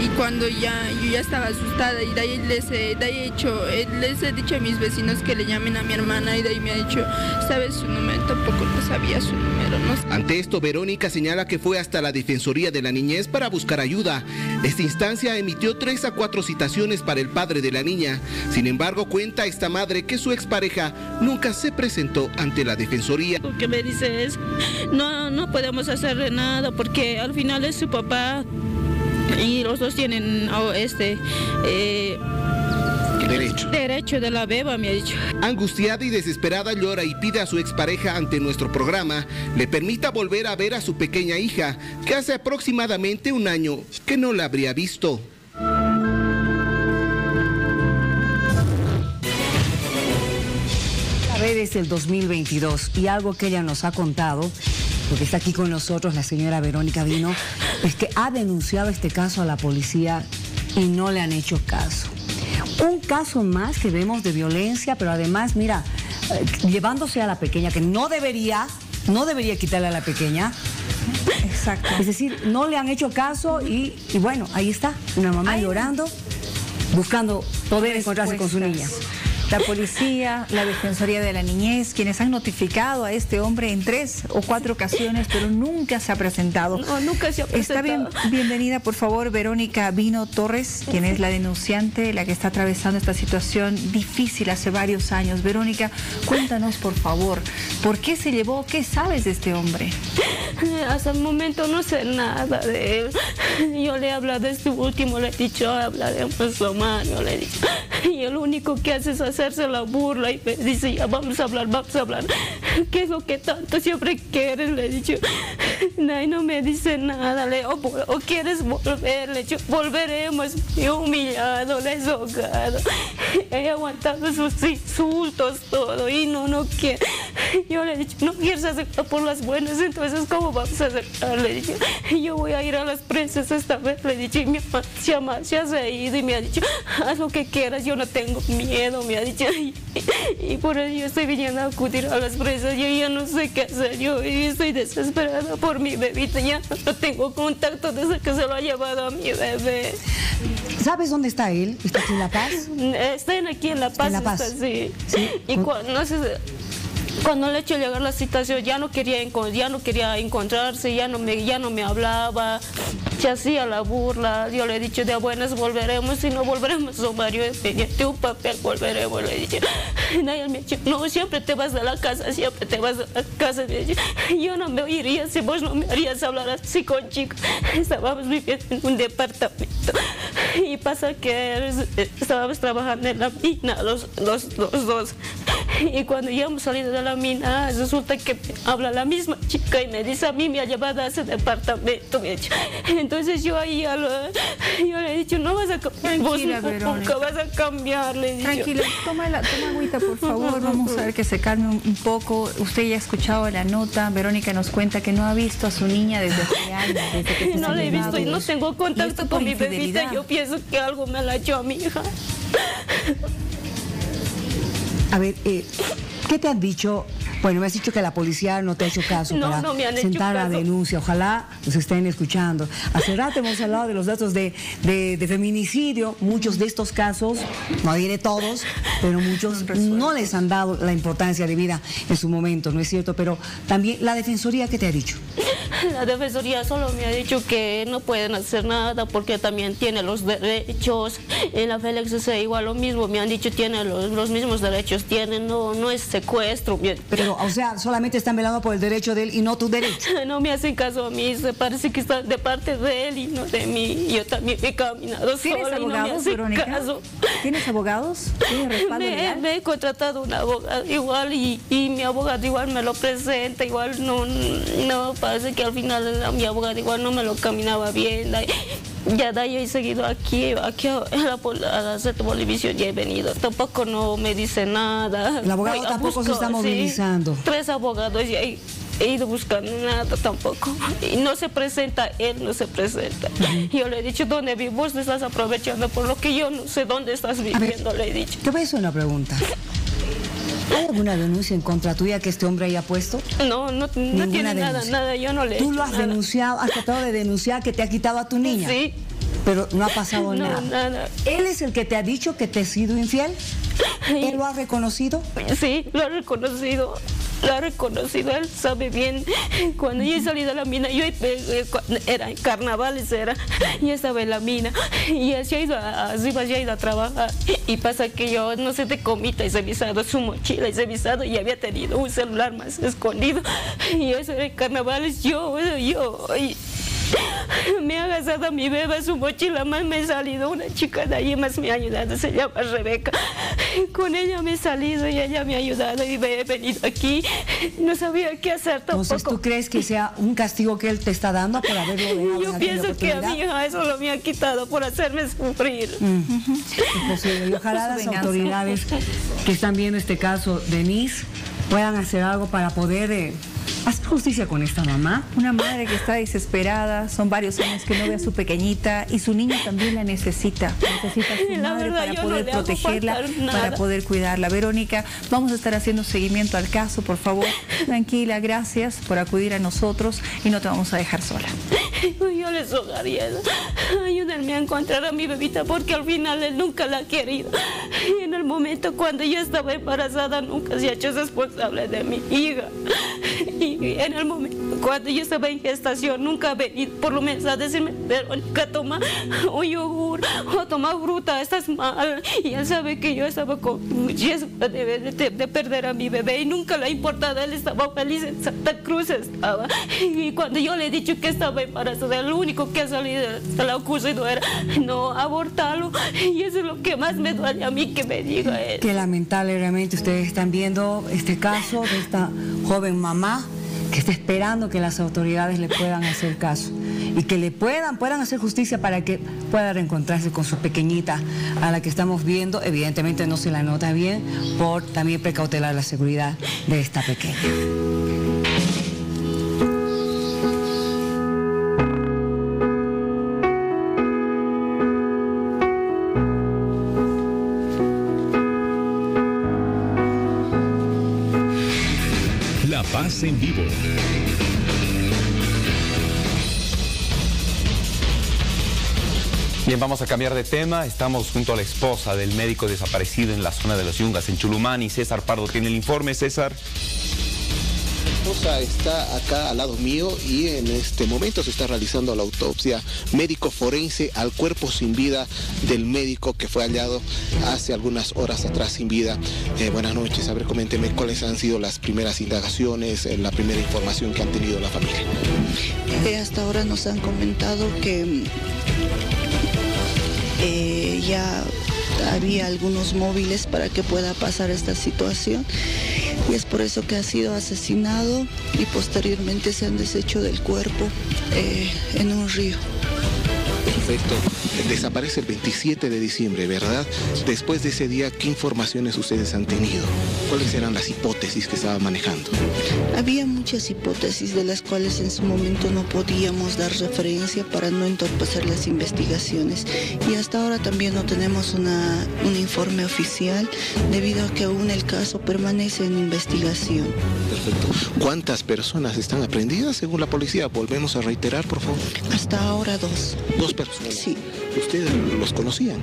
y cuando ya, yo ya estaba asustada y de ahí les he, de ahí he hecho, eh, les he dicho a mis vecinos que le llamen a mi hermana y de ahí me ha dicho, ¿sabes su número? Tampoco no sabía su número, no Ante esto, Verónica señala que fue hasta la Defensoría de la Niñez para buscar ayuda. Esta instancia emitió tres a cuatro citaciones para el padre de la niña. Sin embargo, cuenta esta madre que su expareja nunca se presentó ante la Defensoría. Lo que me dice es, no, no podemos hacerle nada porque al final es su papá y los dos tienen oh, este eh, Derecho. derecho de la beba, me ha dicho. Angustiada y desesperada llora y pide a su expareja ante nuestro programa le permita volver a ver a su pequeña hija, que hace aproximadamente un año que no la habría visto. A ver, es el 2022 y algo que ella nos ha contado, porque está aquí con nosotros la señora Verónica Vino, es que ha denunciado este caso a la policía y no le han hecho caso. Un caso más que vemos de violencia, pero además, mira, eh, llevándose a la pequeña, que no debería, no debería quitarle a la pequeña. Exacto. Es decir, no le han hecho caso y, y bueno, ahí está, una mamá llorando, buscando poder encontrarse con su niña. La policía, la Defensoría de la Niñez, quienes han notificado a este hombre en tres o cuatro ocasiones, pero nunca se ha presentado. No, nunca se ha Está bien, presentado. bienvenida, por favor, Verónica Vino Torres, quien es la denunciante, la que está atravesando esta situación difícil hace varios años. Verónica, cuéntanos, por favor, ¿Por qué se llevó? ¿Qué sabes de este hombre? Hasta el momento no sé nada de él. Yo le he hablado de este último, le he dicho, hablaremos más, yo le he dicho. Y el único que hace es hacerse la burla y me dice, ya vamos a hablar, vamos a hablar. ¿Qué es lo que tanto siempre quieres? Le he dicho. No, y no me dice nada, le o, o quieres volver, le he dicho, volveremos. Y humillado, le he aguantado sus insultos, todo, y no, no quiere. Yo le he dicho, no quieres aceptar por las buenas, entonces ¿cómo vamos a aceptar? Le he dicho, yo voy a ir a las presas esta vez, le he dicho, y mi mamá se ha, ido y me ha dicho, haz lo que quieras, yo no tengo miedo, me ha dicho, y, y por eso yo estoy viniendo a acudir a las presas, yo ya no sé qué hacer, yo estoy desesperada por mi bebita, ya no tengo contacto desde que se lo ha llevado a mi bebé. ¿Sabes dónde está él? ¿Está aquí en La Paz? Están aquí en La Paz, En La Paz. está, sí. Y cuando, no sé, cuando le he hecho llegar la citación ya no quería ya no quería encontrarse, ya no me, ya no me hablaba, se hacía la burla. Yo le he dicho de buenas volveremos, si no volveremos, Mario, mediante un papel volveremos, le he dicho. Y me ha dicho, no, siempre te vas de la casa, siempre te vas de la casa. Me dicho, yo no me iría si vos no me harías hablar así con chicos. Estábamos viviendo en un departamento. Y pasa que estábamos trabajando en la mina, los, los, los dos. Y cuando ya hemos salido de la mina, resulta que habla la misma chica y me dice a mí me ha llevado a ese departamento. me ha dicho. Entonces yo ahí lo- yo le he dicho, no vas a cambiar, vos nunca vas a cambiar, le he dicho. Tranquila, toma, la, toma agüita, por favor. Vamos a ver que se calme un, un poco. Usted ya ha escuchado la nota. Verónica nos cuenta que no ha visto a su niña desde hace años, desde que No le he visto y no tengo contacto con mi bebita. Yo pienso que algo me la ha hecho a mi hija. A ver, eh, ¿qué te han dicho? Bueno, me has dicho que la policía no te ha hecho caso No, para no me han hecho sentar la denuncia. Ojalá nos estén escuchando. Hace rato hemos hablado de los datos de, de- de feminicidio. Muchos de estos casos, no diré todos, pero muchos no les han dado la importancia de vida en su momento, ¿no es cierto? Pero también la Defensoría, ¿qué te ha dicho? La defensoría solo me ha dicho que no pueden hacer nada porque también tiene los derechos. En la Félix es igual lo mismo, me han dicho tiene los, los mismos derechos, tiene, no, no es secuestro. me- Pero, o sea, solamente están velando por el derecho de él y no tu derecho. No me hacen caso a mí, se parece que está de parte de él y no de mí. Yo también he caminado ¿Tienes sola y no me abogados, hacen caso. ¿Tienes abogados? ¿Tienes respaldo Me, legal? me he contratado un abogado igual y, y mi abogado igual me lo presenta, igual no, no, parece que al final mi abogado igual no me lo caminaba bien. Ya da, yo he seguido aquí, aquí a la, a la Bolivisión ya he venido, tampoco no me dice nada. El abogado Voy tampoco se está sí, movilizando. tres abogados y he, he ido buscando nada tampoco. Y no se presenta, él no se presenta. Yo le he dicho, ¿dónde vives? Vos te estás aprovechando por lo que yo no sé dónde estás viviendo, le he dicho. Te voy a hacer una pregunta. ¿Hay alguna denuncia en contra tuya que este hombre haya puesto? No, no, no tiene nada, denuncia. nada, yo no le he Tú lo has nada. denunciado, has tratado de denunciar que te ha quitado a tu niña. Sí. Pero no ha pasado No, nada. nada. ¿Él es el que te ha dicho que te ha sido infiel? ¿Él lo ha reconocido? Sí, lo ha reconocido. Lo ha reconocido, él sabe bien. Cuando yo he salido a la mina, yo eh, cu- era en carnavales, era, yo estaba en la mina y se ha ido a, a Rivas, se ha ido a trabajar. Y pasa que yo, no sé, de comita y revisado su mochila y revisado y había tenido un celular más escondido. Y eso era en carnavales, yo, yo, y- me ha agasado a mi bebé su mochila, más me he salido una chica de ahí, más me ha ayudado, se llama Rebeca. Con ella me he salido y ella me ha ayudado y me he venido aquí. No sabía qué hacer Entonces, tampoco. ¿tú crees que sea un castigo que él te está dando por haberlo Yo pienso que a mi hija eso lo me ha quitado por hacerme sufrir. Es posible. Y ojalá las venganza. autoridades que están viendo este caso, Denise, puedan hacer algo para poder eh, hacer justicia con esta mamá. Una madre que está desesperada, son varios años que no ve a su pequeñita y su niña también la necesita. Necesita a su La madre verdad, para no poder protegerla, para poder cuidarla. Verónica, vamos a estar haciendo seguimiento al caso, por favor. Tranquila, gracias por acudir a nosotros y no te vamos a dejar sola. Yo les rogaría, ayúdenme a encontrar a mi bebita porque al final él nunca la ha querido. Y en el momento cuando yo estaba embarazada nunca se ha hecho responsable de mi hija. y en el momento cuando yo estaba en gestación nunca venido por lo menos a decirme, Verónica, toma un yogur o toma fruta, estás mal. Y él sabe que yo estaba con muchísimo de, de- de perder a mi bebé y nunca le ha importado, él estaba feliz en Santa Cruz estaba. Y cuando yo le he dicho que estaba embarazada, lo único que ha salido, se le ha ocurrido era no abortarlo. Y eso es lo que más me duele a mí que me diga él. Qué lamentable realmente ustedes están viendo este caso de esta joven mamá que está esperando que las autoridades le puedan hacer caso y que le puedan, puedan hacer justicia para que pueda reencontrarse con su pequeñita a la que estamos viendo. Evidentemente no se la nota bien por también precautelar la seguridad de esta pequeña. Vamos a cambiar de tema. Estamos junto a la esposa del médico desaparecido en la zona de los Yungas, en Chulumani. César Pardo tiene el informe. César. Esposa está acá al lado mío y en este momento se está realizando la autopsia médico forense al cuerpo sin vida del médico que fue hallado hace algunas horas atrás sin vida. Eh, buenas noches, a ver, coménteme cuáles han sido las primeras indagaciones, eh, la primera información que han tenido la familia. Eh, hasta ahora nos han comentado que eh, ya había algunos móviles para que pueda pasar esta situación y es por eso que ha sido asesinado y posteriormente se han deshecho del cuerpo eh, en un río. Perfecto. Desaparece el 27 de diciembre, ¿verdad? Después de ese día, ¿qué informaciones ustedes han tenido? ¿Cuáles eran las hipótesis que estaban manejando? Había muchas hipótesis de las cuales en su momento no podíamos dar referencia para no entorpecer las investigaciones y hasta ahora también no tenemos una, un informe oficial debido a que aún el caso permanece en investigación. Perfecto. ¿Cuántas personas están aprendidas según la policía? Volvemos a reiterar, por favor. Hasta ahora dos. Dos personas. Sí. ¿Ustedes los conocían?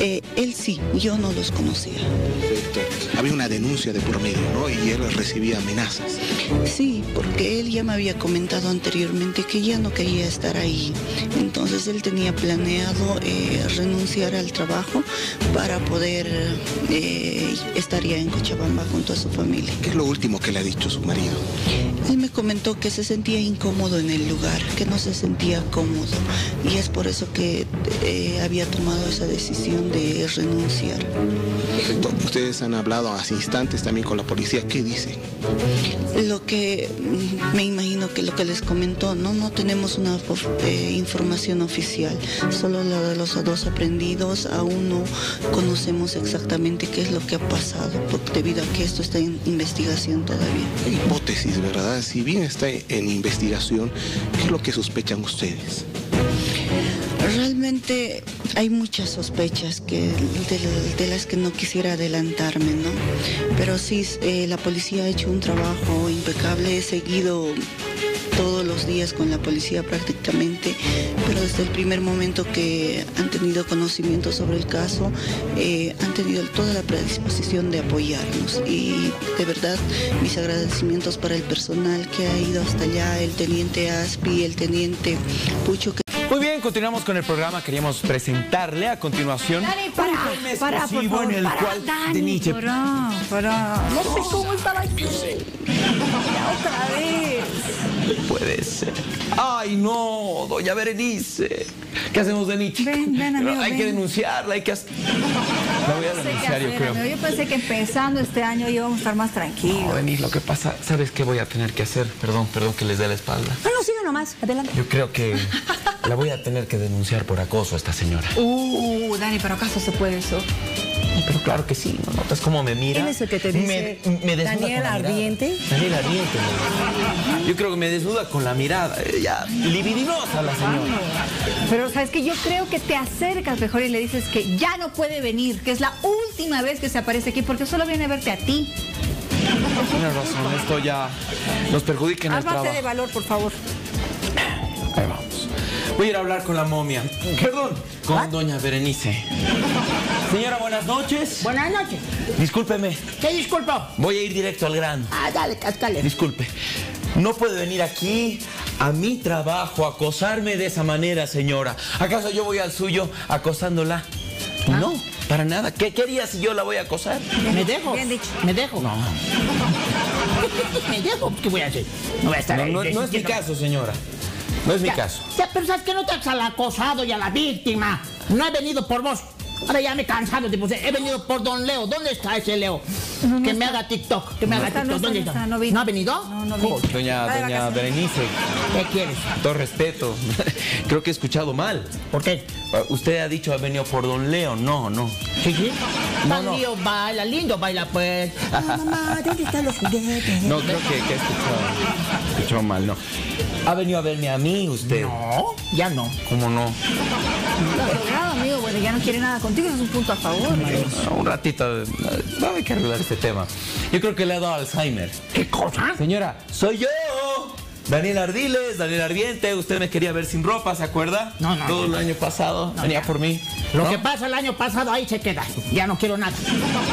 Eh, él sí, yo no los conocía. Perfecto. Había una denuncia de por medio, ¿no? Y él recibía amenazas. Sí, porque él ya me había comentado anteriormente que ya no quería estar ahí. Entonces él tenía planeado eh, renunciar al trabajo para poder eh, estar ya en Cochabamba junto a su familia. ¿Qué es lo último que le ha dicho su marido? Él me comentó que se sentía incómodo en el lugar, que no se sentía cómodo y es por eso que eh, había tomado esa decisión de renunciar. Perfecto. Ustedes han hablado hace instantes también con la policía. ¿Qué dicen? Lo que mm, me imagino que lo que les comentó, no, no tenemos una eh, información oficial, solo la de los dos aprendidos, aún no conocemos exactamente qué es lo que ha pasado, porque debido a que esto está en investigación todavía. Hay hipótesis, ¿verdad? Si bien está en investigación, ¿qué es lo que sospechan ustedes? Realmente hay muchas sospechas que, de, de las que no quisiera adelantarme, ¿no? Pero sí, eh, la policía ha hecho un trabajo impecable, he seguido todos los días con la policía prácticamente, pero desde el primer momento que han tenido conocimiento sobre el caso, eh, han tenido toda la predisposición de apoyarnos. Y de verdad, mis agradecimientos para el personal que ha ido hasta allá, el teniente Aspi, el teniente Pucho, que Muy bien, continuamos con el programa. Queríamos presentarle a continuación Dani, para, un para, por favor, en el para, cual Dani, de Nietzsche. para, para. No sé cómo aquí. Ya otra vez. Puede ser. Ay, no, doña Berenice. ¿Qué hacemos de Nietzsche? Ven, ven, amigo, hay que denunciarla, hay que hacer... La voy a No denunciar, yo creo. amigo. Yo pensé que empezando este año íbamos a estar más tranquilos. No, lo que pasa, ¿sabes qué voy a tener que hacer? Perdón, perdón que les dé la espalda. No, no, sigue nomás, adelante. Yo creo que la voy a tener que denunciar por acoso a esta señora. Uh, Dani, pero ¿acaso se puede eso? Pero claro que sí, ¿no notas cómo me mira? Él es el que te dice, Me, me desnuda Daniel. Ardiente. Daniel Ardiente. Yo creo que me desnuda con la mirada. Ya, libidinosa la señora. Pero sabes que yo creo que te acercas mejor y le dices que ya no puede venir, que es la última vez que se aparece aquí porque solo viene a verte a ti. Tienes razón, esto ya nos perjudica en el Ármate trabajo. de valor, por favor. Ahí vamos. Voy a ir a hablar con la momia. Perdón, con doña Berenice. Señora, buenas noches. Buenas noches. Discúlpeme, ¿Qué disculpo? voy a ir directo al grano. Ah, dale, cascale. Disculpe. No puede venir aquí a mi trabajo a acosarme de esa manera, señora. ¿Acaso yo voy al suyo acosándola? No, para nada. ¿Qué quería si yo la voy a acosar? ¿Me dejo? ¿Me dejo? No. ¿Me dejo? ¿Qué voy a hacer? No voy a estar No, ahí no, no es mi caso, señora. No es mi Ya, caso. Ya, pero sabes que no te al acosado y a la víctima. No he venido por vos. Ahora ya me he cansado de vos. He venido por don Leo. ¿Dónde está ese Leo? Que me haga TikTok. Que me No haga está, TikTok. está, ¿Dónde no está? está, no vi. ha venido? No, no vi. Joder. Doña, doña. Berenice, ¿Qué quieres? todo respeto. Creo que he escuchado mal. ¿Por qué? Usted ha dicho ha venido por don Leo. No, no. ¿Sí, sí? No, Tan no. lío, baila, lindo baila pues. Ah, mamá, ¿dónde están los juguetes? No, creo que, que he escuchado, escuchado mal, no. ¿Ha venido a verme a mí usted? No, ya no. ¿Cómo no? Lo amigo. Bueno, ya no quiere nada contigo, eso es un punto a favor. Ah, Un ratito, eh, no hay que arreglar este tema. Yo creo que le ha dado Alzheimer. ¿Qué cosa? Señora, soy yo. Daniel Ardiles, Daniel Ardiente, usted me quería ver sin ropa, ¿se acuerda? No, no, Todo no, el año pasado venía por mí. Lo ¿no? que pasa el año pasado ahí se queda. Ya no quiero nada.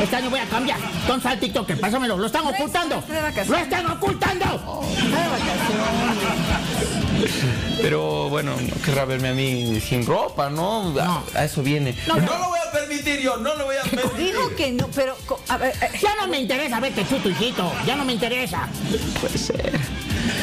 Este año voy a cambiar. Entonces al TikTok, pásamelo. Lo están ocultando. está de vacaciones. Lo están ocultando. Vacaciones. Pero bueno, no querrá verme a mí sin ropa, ¿no? A, a eso viene. No, No, no. lo voy a permitir yo, no lo voy a permitir. Dijo que no, pero. A ver, eh, Ya no me interesa verte chuto, hijito. Ya no me interesa. Puede ser.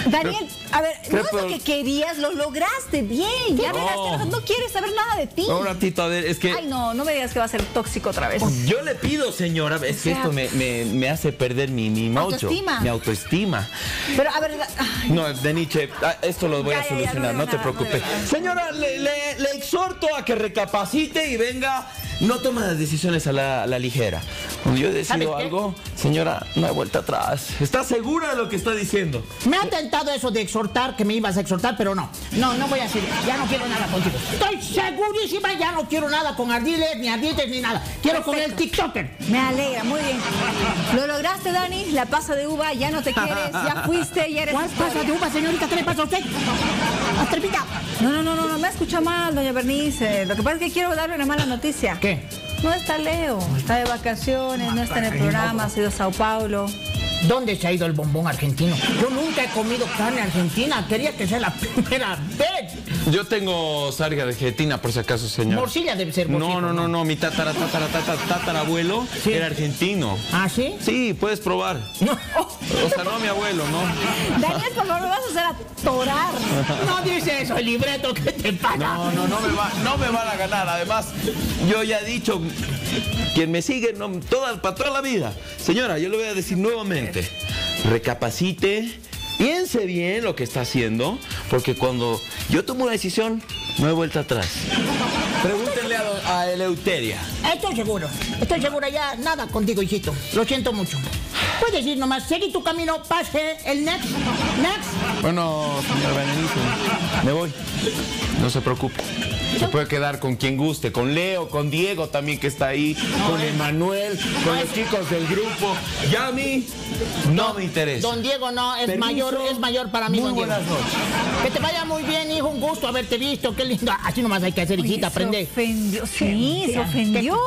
Daniel, a ver, no es lo que querías, lo lograste bien. Ya No. verás, no quiere saber nada de ti. Un ratito, a ver, es que Ay, no, no me digas que va a ser tóxico otra vez. yo le pido, señora, es que esto me, me- me hace perder mi, mi Autoestima. mi autoestima. Pero, a ver, ay, No, de Nietzsche, ah, esto lo voy Ya, a ya, ya, solucionar, no te nada, preocupes. Señora, le, le- le exhorto a que recapacite y venga, no tome las decisiones a la, a la ligera. Cuando yo ¿Sabes decido algo, señora, no hay vuelta atrás. ¿Está segura de lo que está diciendo? Me ha tentado eso de exhortar, que me ibas a exhortar, pero no. No, no voy a hacer. Ya no quiero nada contigo. Estoy segurísima, ya no quiero nada con Ardiles, ni Ardites, ni nada. Quiero con el TikToker. me alegra, muy bien. Lo lograste, Dani, la pasa de uva, ya no te quieres, ya fuiste, ya eres. ¿Cuál pasa de uva, señorita? ¿Qué le pasa a usted? Astrepita. No, no, no, no, no me escucha mal, doña Bernice. Lo que pasa es que quiero darle una mala noticia. ¿Qué? No está Leo, está de vacaciones, no está en el programa, ha sido Sao Paulo. ¿Dónde se ha ido el bombón argentino? Yo nunca he comido carne argentina. Quería que sea la primera vez. Yo tengo sarga de Argentina, por si acaso, señor. Morcilla debe ser morcilla, No, no, no, no, mi tatara, tatara, tatara, tatarabuelo Sí. era argentino. ¿Ah, sí? Sí, puedes probar. No. O sea, no mi abuelo, ¿no? Daniel, por favor, me vas a hacer atorar. No dice eso, el libreto, ¿qué te pasa? No, no, no me, va, no me van a ganar. Además, yo ya he dicho, quien me sigue no, toda, para toda la vida. Señora, yo le voy a decir nuevamente, recapacite, piense bien lo que está haciendo, porque cuando yo tomo una decisión, no hay vuelta atrás. Pregúntenle a, a Eleuteria. Estoy seguro, estoy segura ya, nada contigo, hijito. Lo siento mucho. Puedes ir nomás, seguí tu camino, pase el next, next. Bueno, señor Benedito, me voy. No se preocupe. Se puede quedar con quien guste, con Leo, con Diego también que está ahí, con Emanuel, con los chicos del grupo. Ya a mí no me interesa. Don Diego no, es Permiso. mayor, es mayor para mí, Muy don Diego. buenas noches. Que te vaya muy bien, hijo, un gusto haberte visto, qué lindo. Así nomás hay que hacer, hijita, Se aprende. ofendió, sí, se ¿Qué? ofendió.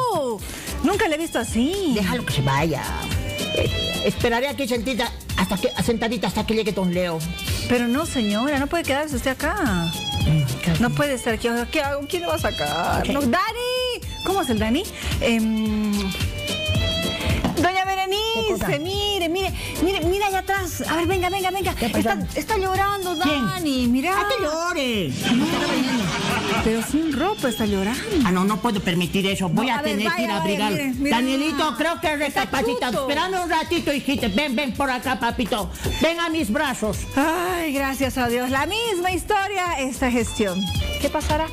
Nunca le he visto así. Déjalo que se vaya. Eh, esperaré aquí sentita hasta que, sentadita hasta que llegue don Leo. Pero no, señora, no puede quedarse usted acá. No puede estar aquí. ¿Qué hago? ¿Quién lo va a sacar? No, ¡Dani! ¿Cómo es el Dani? Em, Doña Berenice, mire, mire, mire, mira allá atrás. A ver, venga, venga, venga. Está, está llorando, Dani, mira. ¡Ah, que llore! Pero sin ropa está llorando. Ah, no, no puedo permitir eso. Voy No, a, a ver, tener que ir a mire. Danielito, creo que recapacitado. chuto. Espérame un ratito, hijita. Ven, ven por acá, papito. Ven a mis brazos. Ay, gracias a Dios. La misma historia, esta gestión. ¿Qué pasará?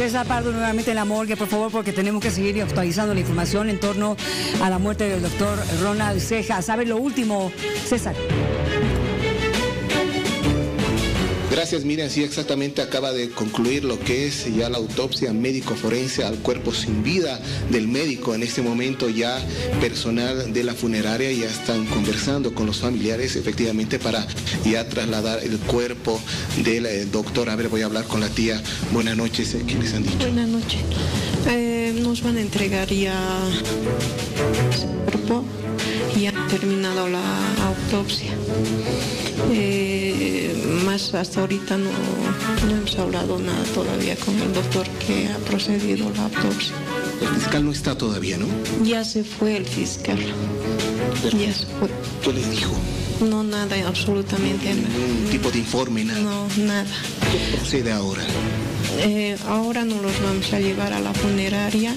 César Pardo nuevamente en la morgue, por favor, porque tenemos que seguir actualizando la información en torno a la muerte del doctor Ronald Ceja. ¿Sabe lo último, César? Gracias, Miriam. Sí, exactamente acaba de concluir lo que es ya la autopsia médico-forense al cuerpo sin vida del médico. En este momento ya personal de la funeraria ya están conversando con los familiares efectivamente para ya trasladar el cuerpo del eh, doctor. A ver, voy a hablar con la tía. Buenas noches. eh, ¿Qué les han dicho? Buenas noches. Eh, nos van a entregar ya su cuerpo y han terminado la autopsia. Eh, más hasta ahorita no, no hemos hablado nada todavía con el doctor que ha procedido la autopsia. El fiscal no está todavía, ¿no? Ya se fue el fiscal. Ya se fue. ¿Qué les dijo? No, nada, absolutamente nada. Un tipo de informe, nada. No, nada. ¿Qué procede ahora? Eh, ahora no los vamos a llevar a la funeraria.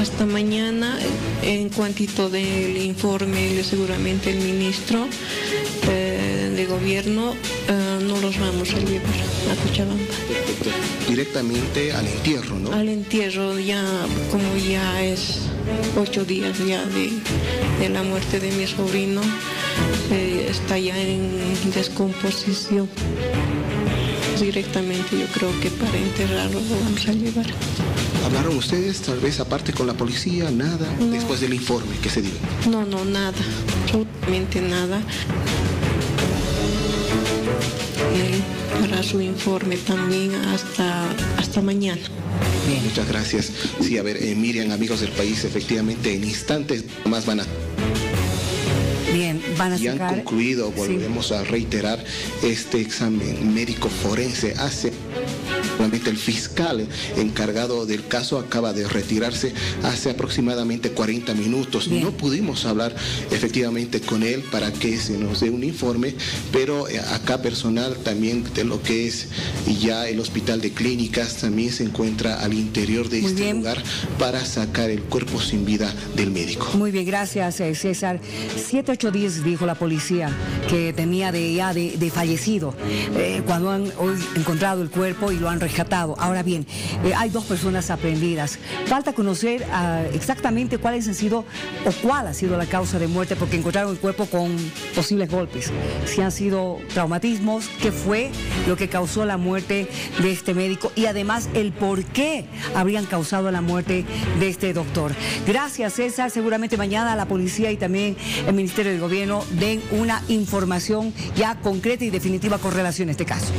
Hasta mañana, en cuantito del informe, seguramente el ministro de gobierno, eh, no los vamos a llevar a Cochabamba. Directamente al entierro, ¿no? Al entierro, ya como ya es ocho días ya de, de la muerte de mi sobrino, eh, está ya en descomposición. Directamente yo creo que para enterrarlo lo vamos a llevar. ¿Hablaron ustedes tal vez aparte con la policía? Nada. Después del informe que se dio. No, no, nada, absolutamente nada. Él para su informe también hasta, hasta mañana. Muchas gracias. Sí, a ver, eh, Miriam, amigos del país, efectivamente en instantes más van a Bien, van a y han sacar... concluido, volvemos a reiterar, este examen médico forense hace Solamente el fiscal encargado del caso acaba de retirarse hace aproximadamente 40 minutos. No pudimos hablar efectivamente con él para que se nos dé un informe, pero eh, acá personal también de lo que es ya el hospital de clínicas también se encuentra al interior de este lugar para sacar el cuerpo sin vida del médico. Muy bien, gracias eh, César. Siete, ocho días dijo la policía que tenía de ya de, de fallecido eh, cuando han hoy encontrado el cuerpo y lo han Ahora bien, eh, hay dos personas aprendidas. Falta conocer ah, exactamente cuáles han sido o cuál ha sido la causa de muerte porque encontraron el cuerpo con posibles golpes. Si han sido traumatismos, qué fue lo que causó la muerte de este médico y además el por qué habrían causado la muerte de este doctor. Gracias César, seguramente mañana la policía y también el Ministerio de Gobierno den una información ya concreta y definitiva con relación a este caso.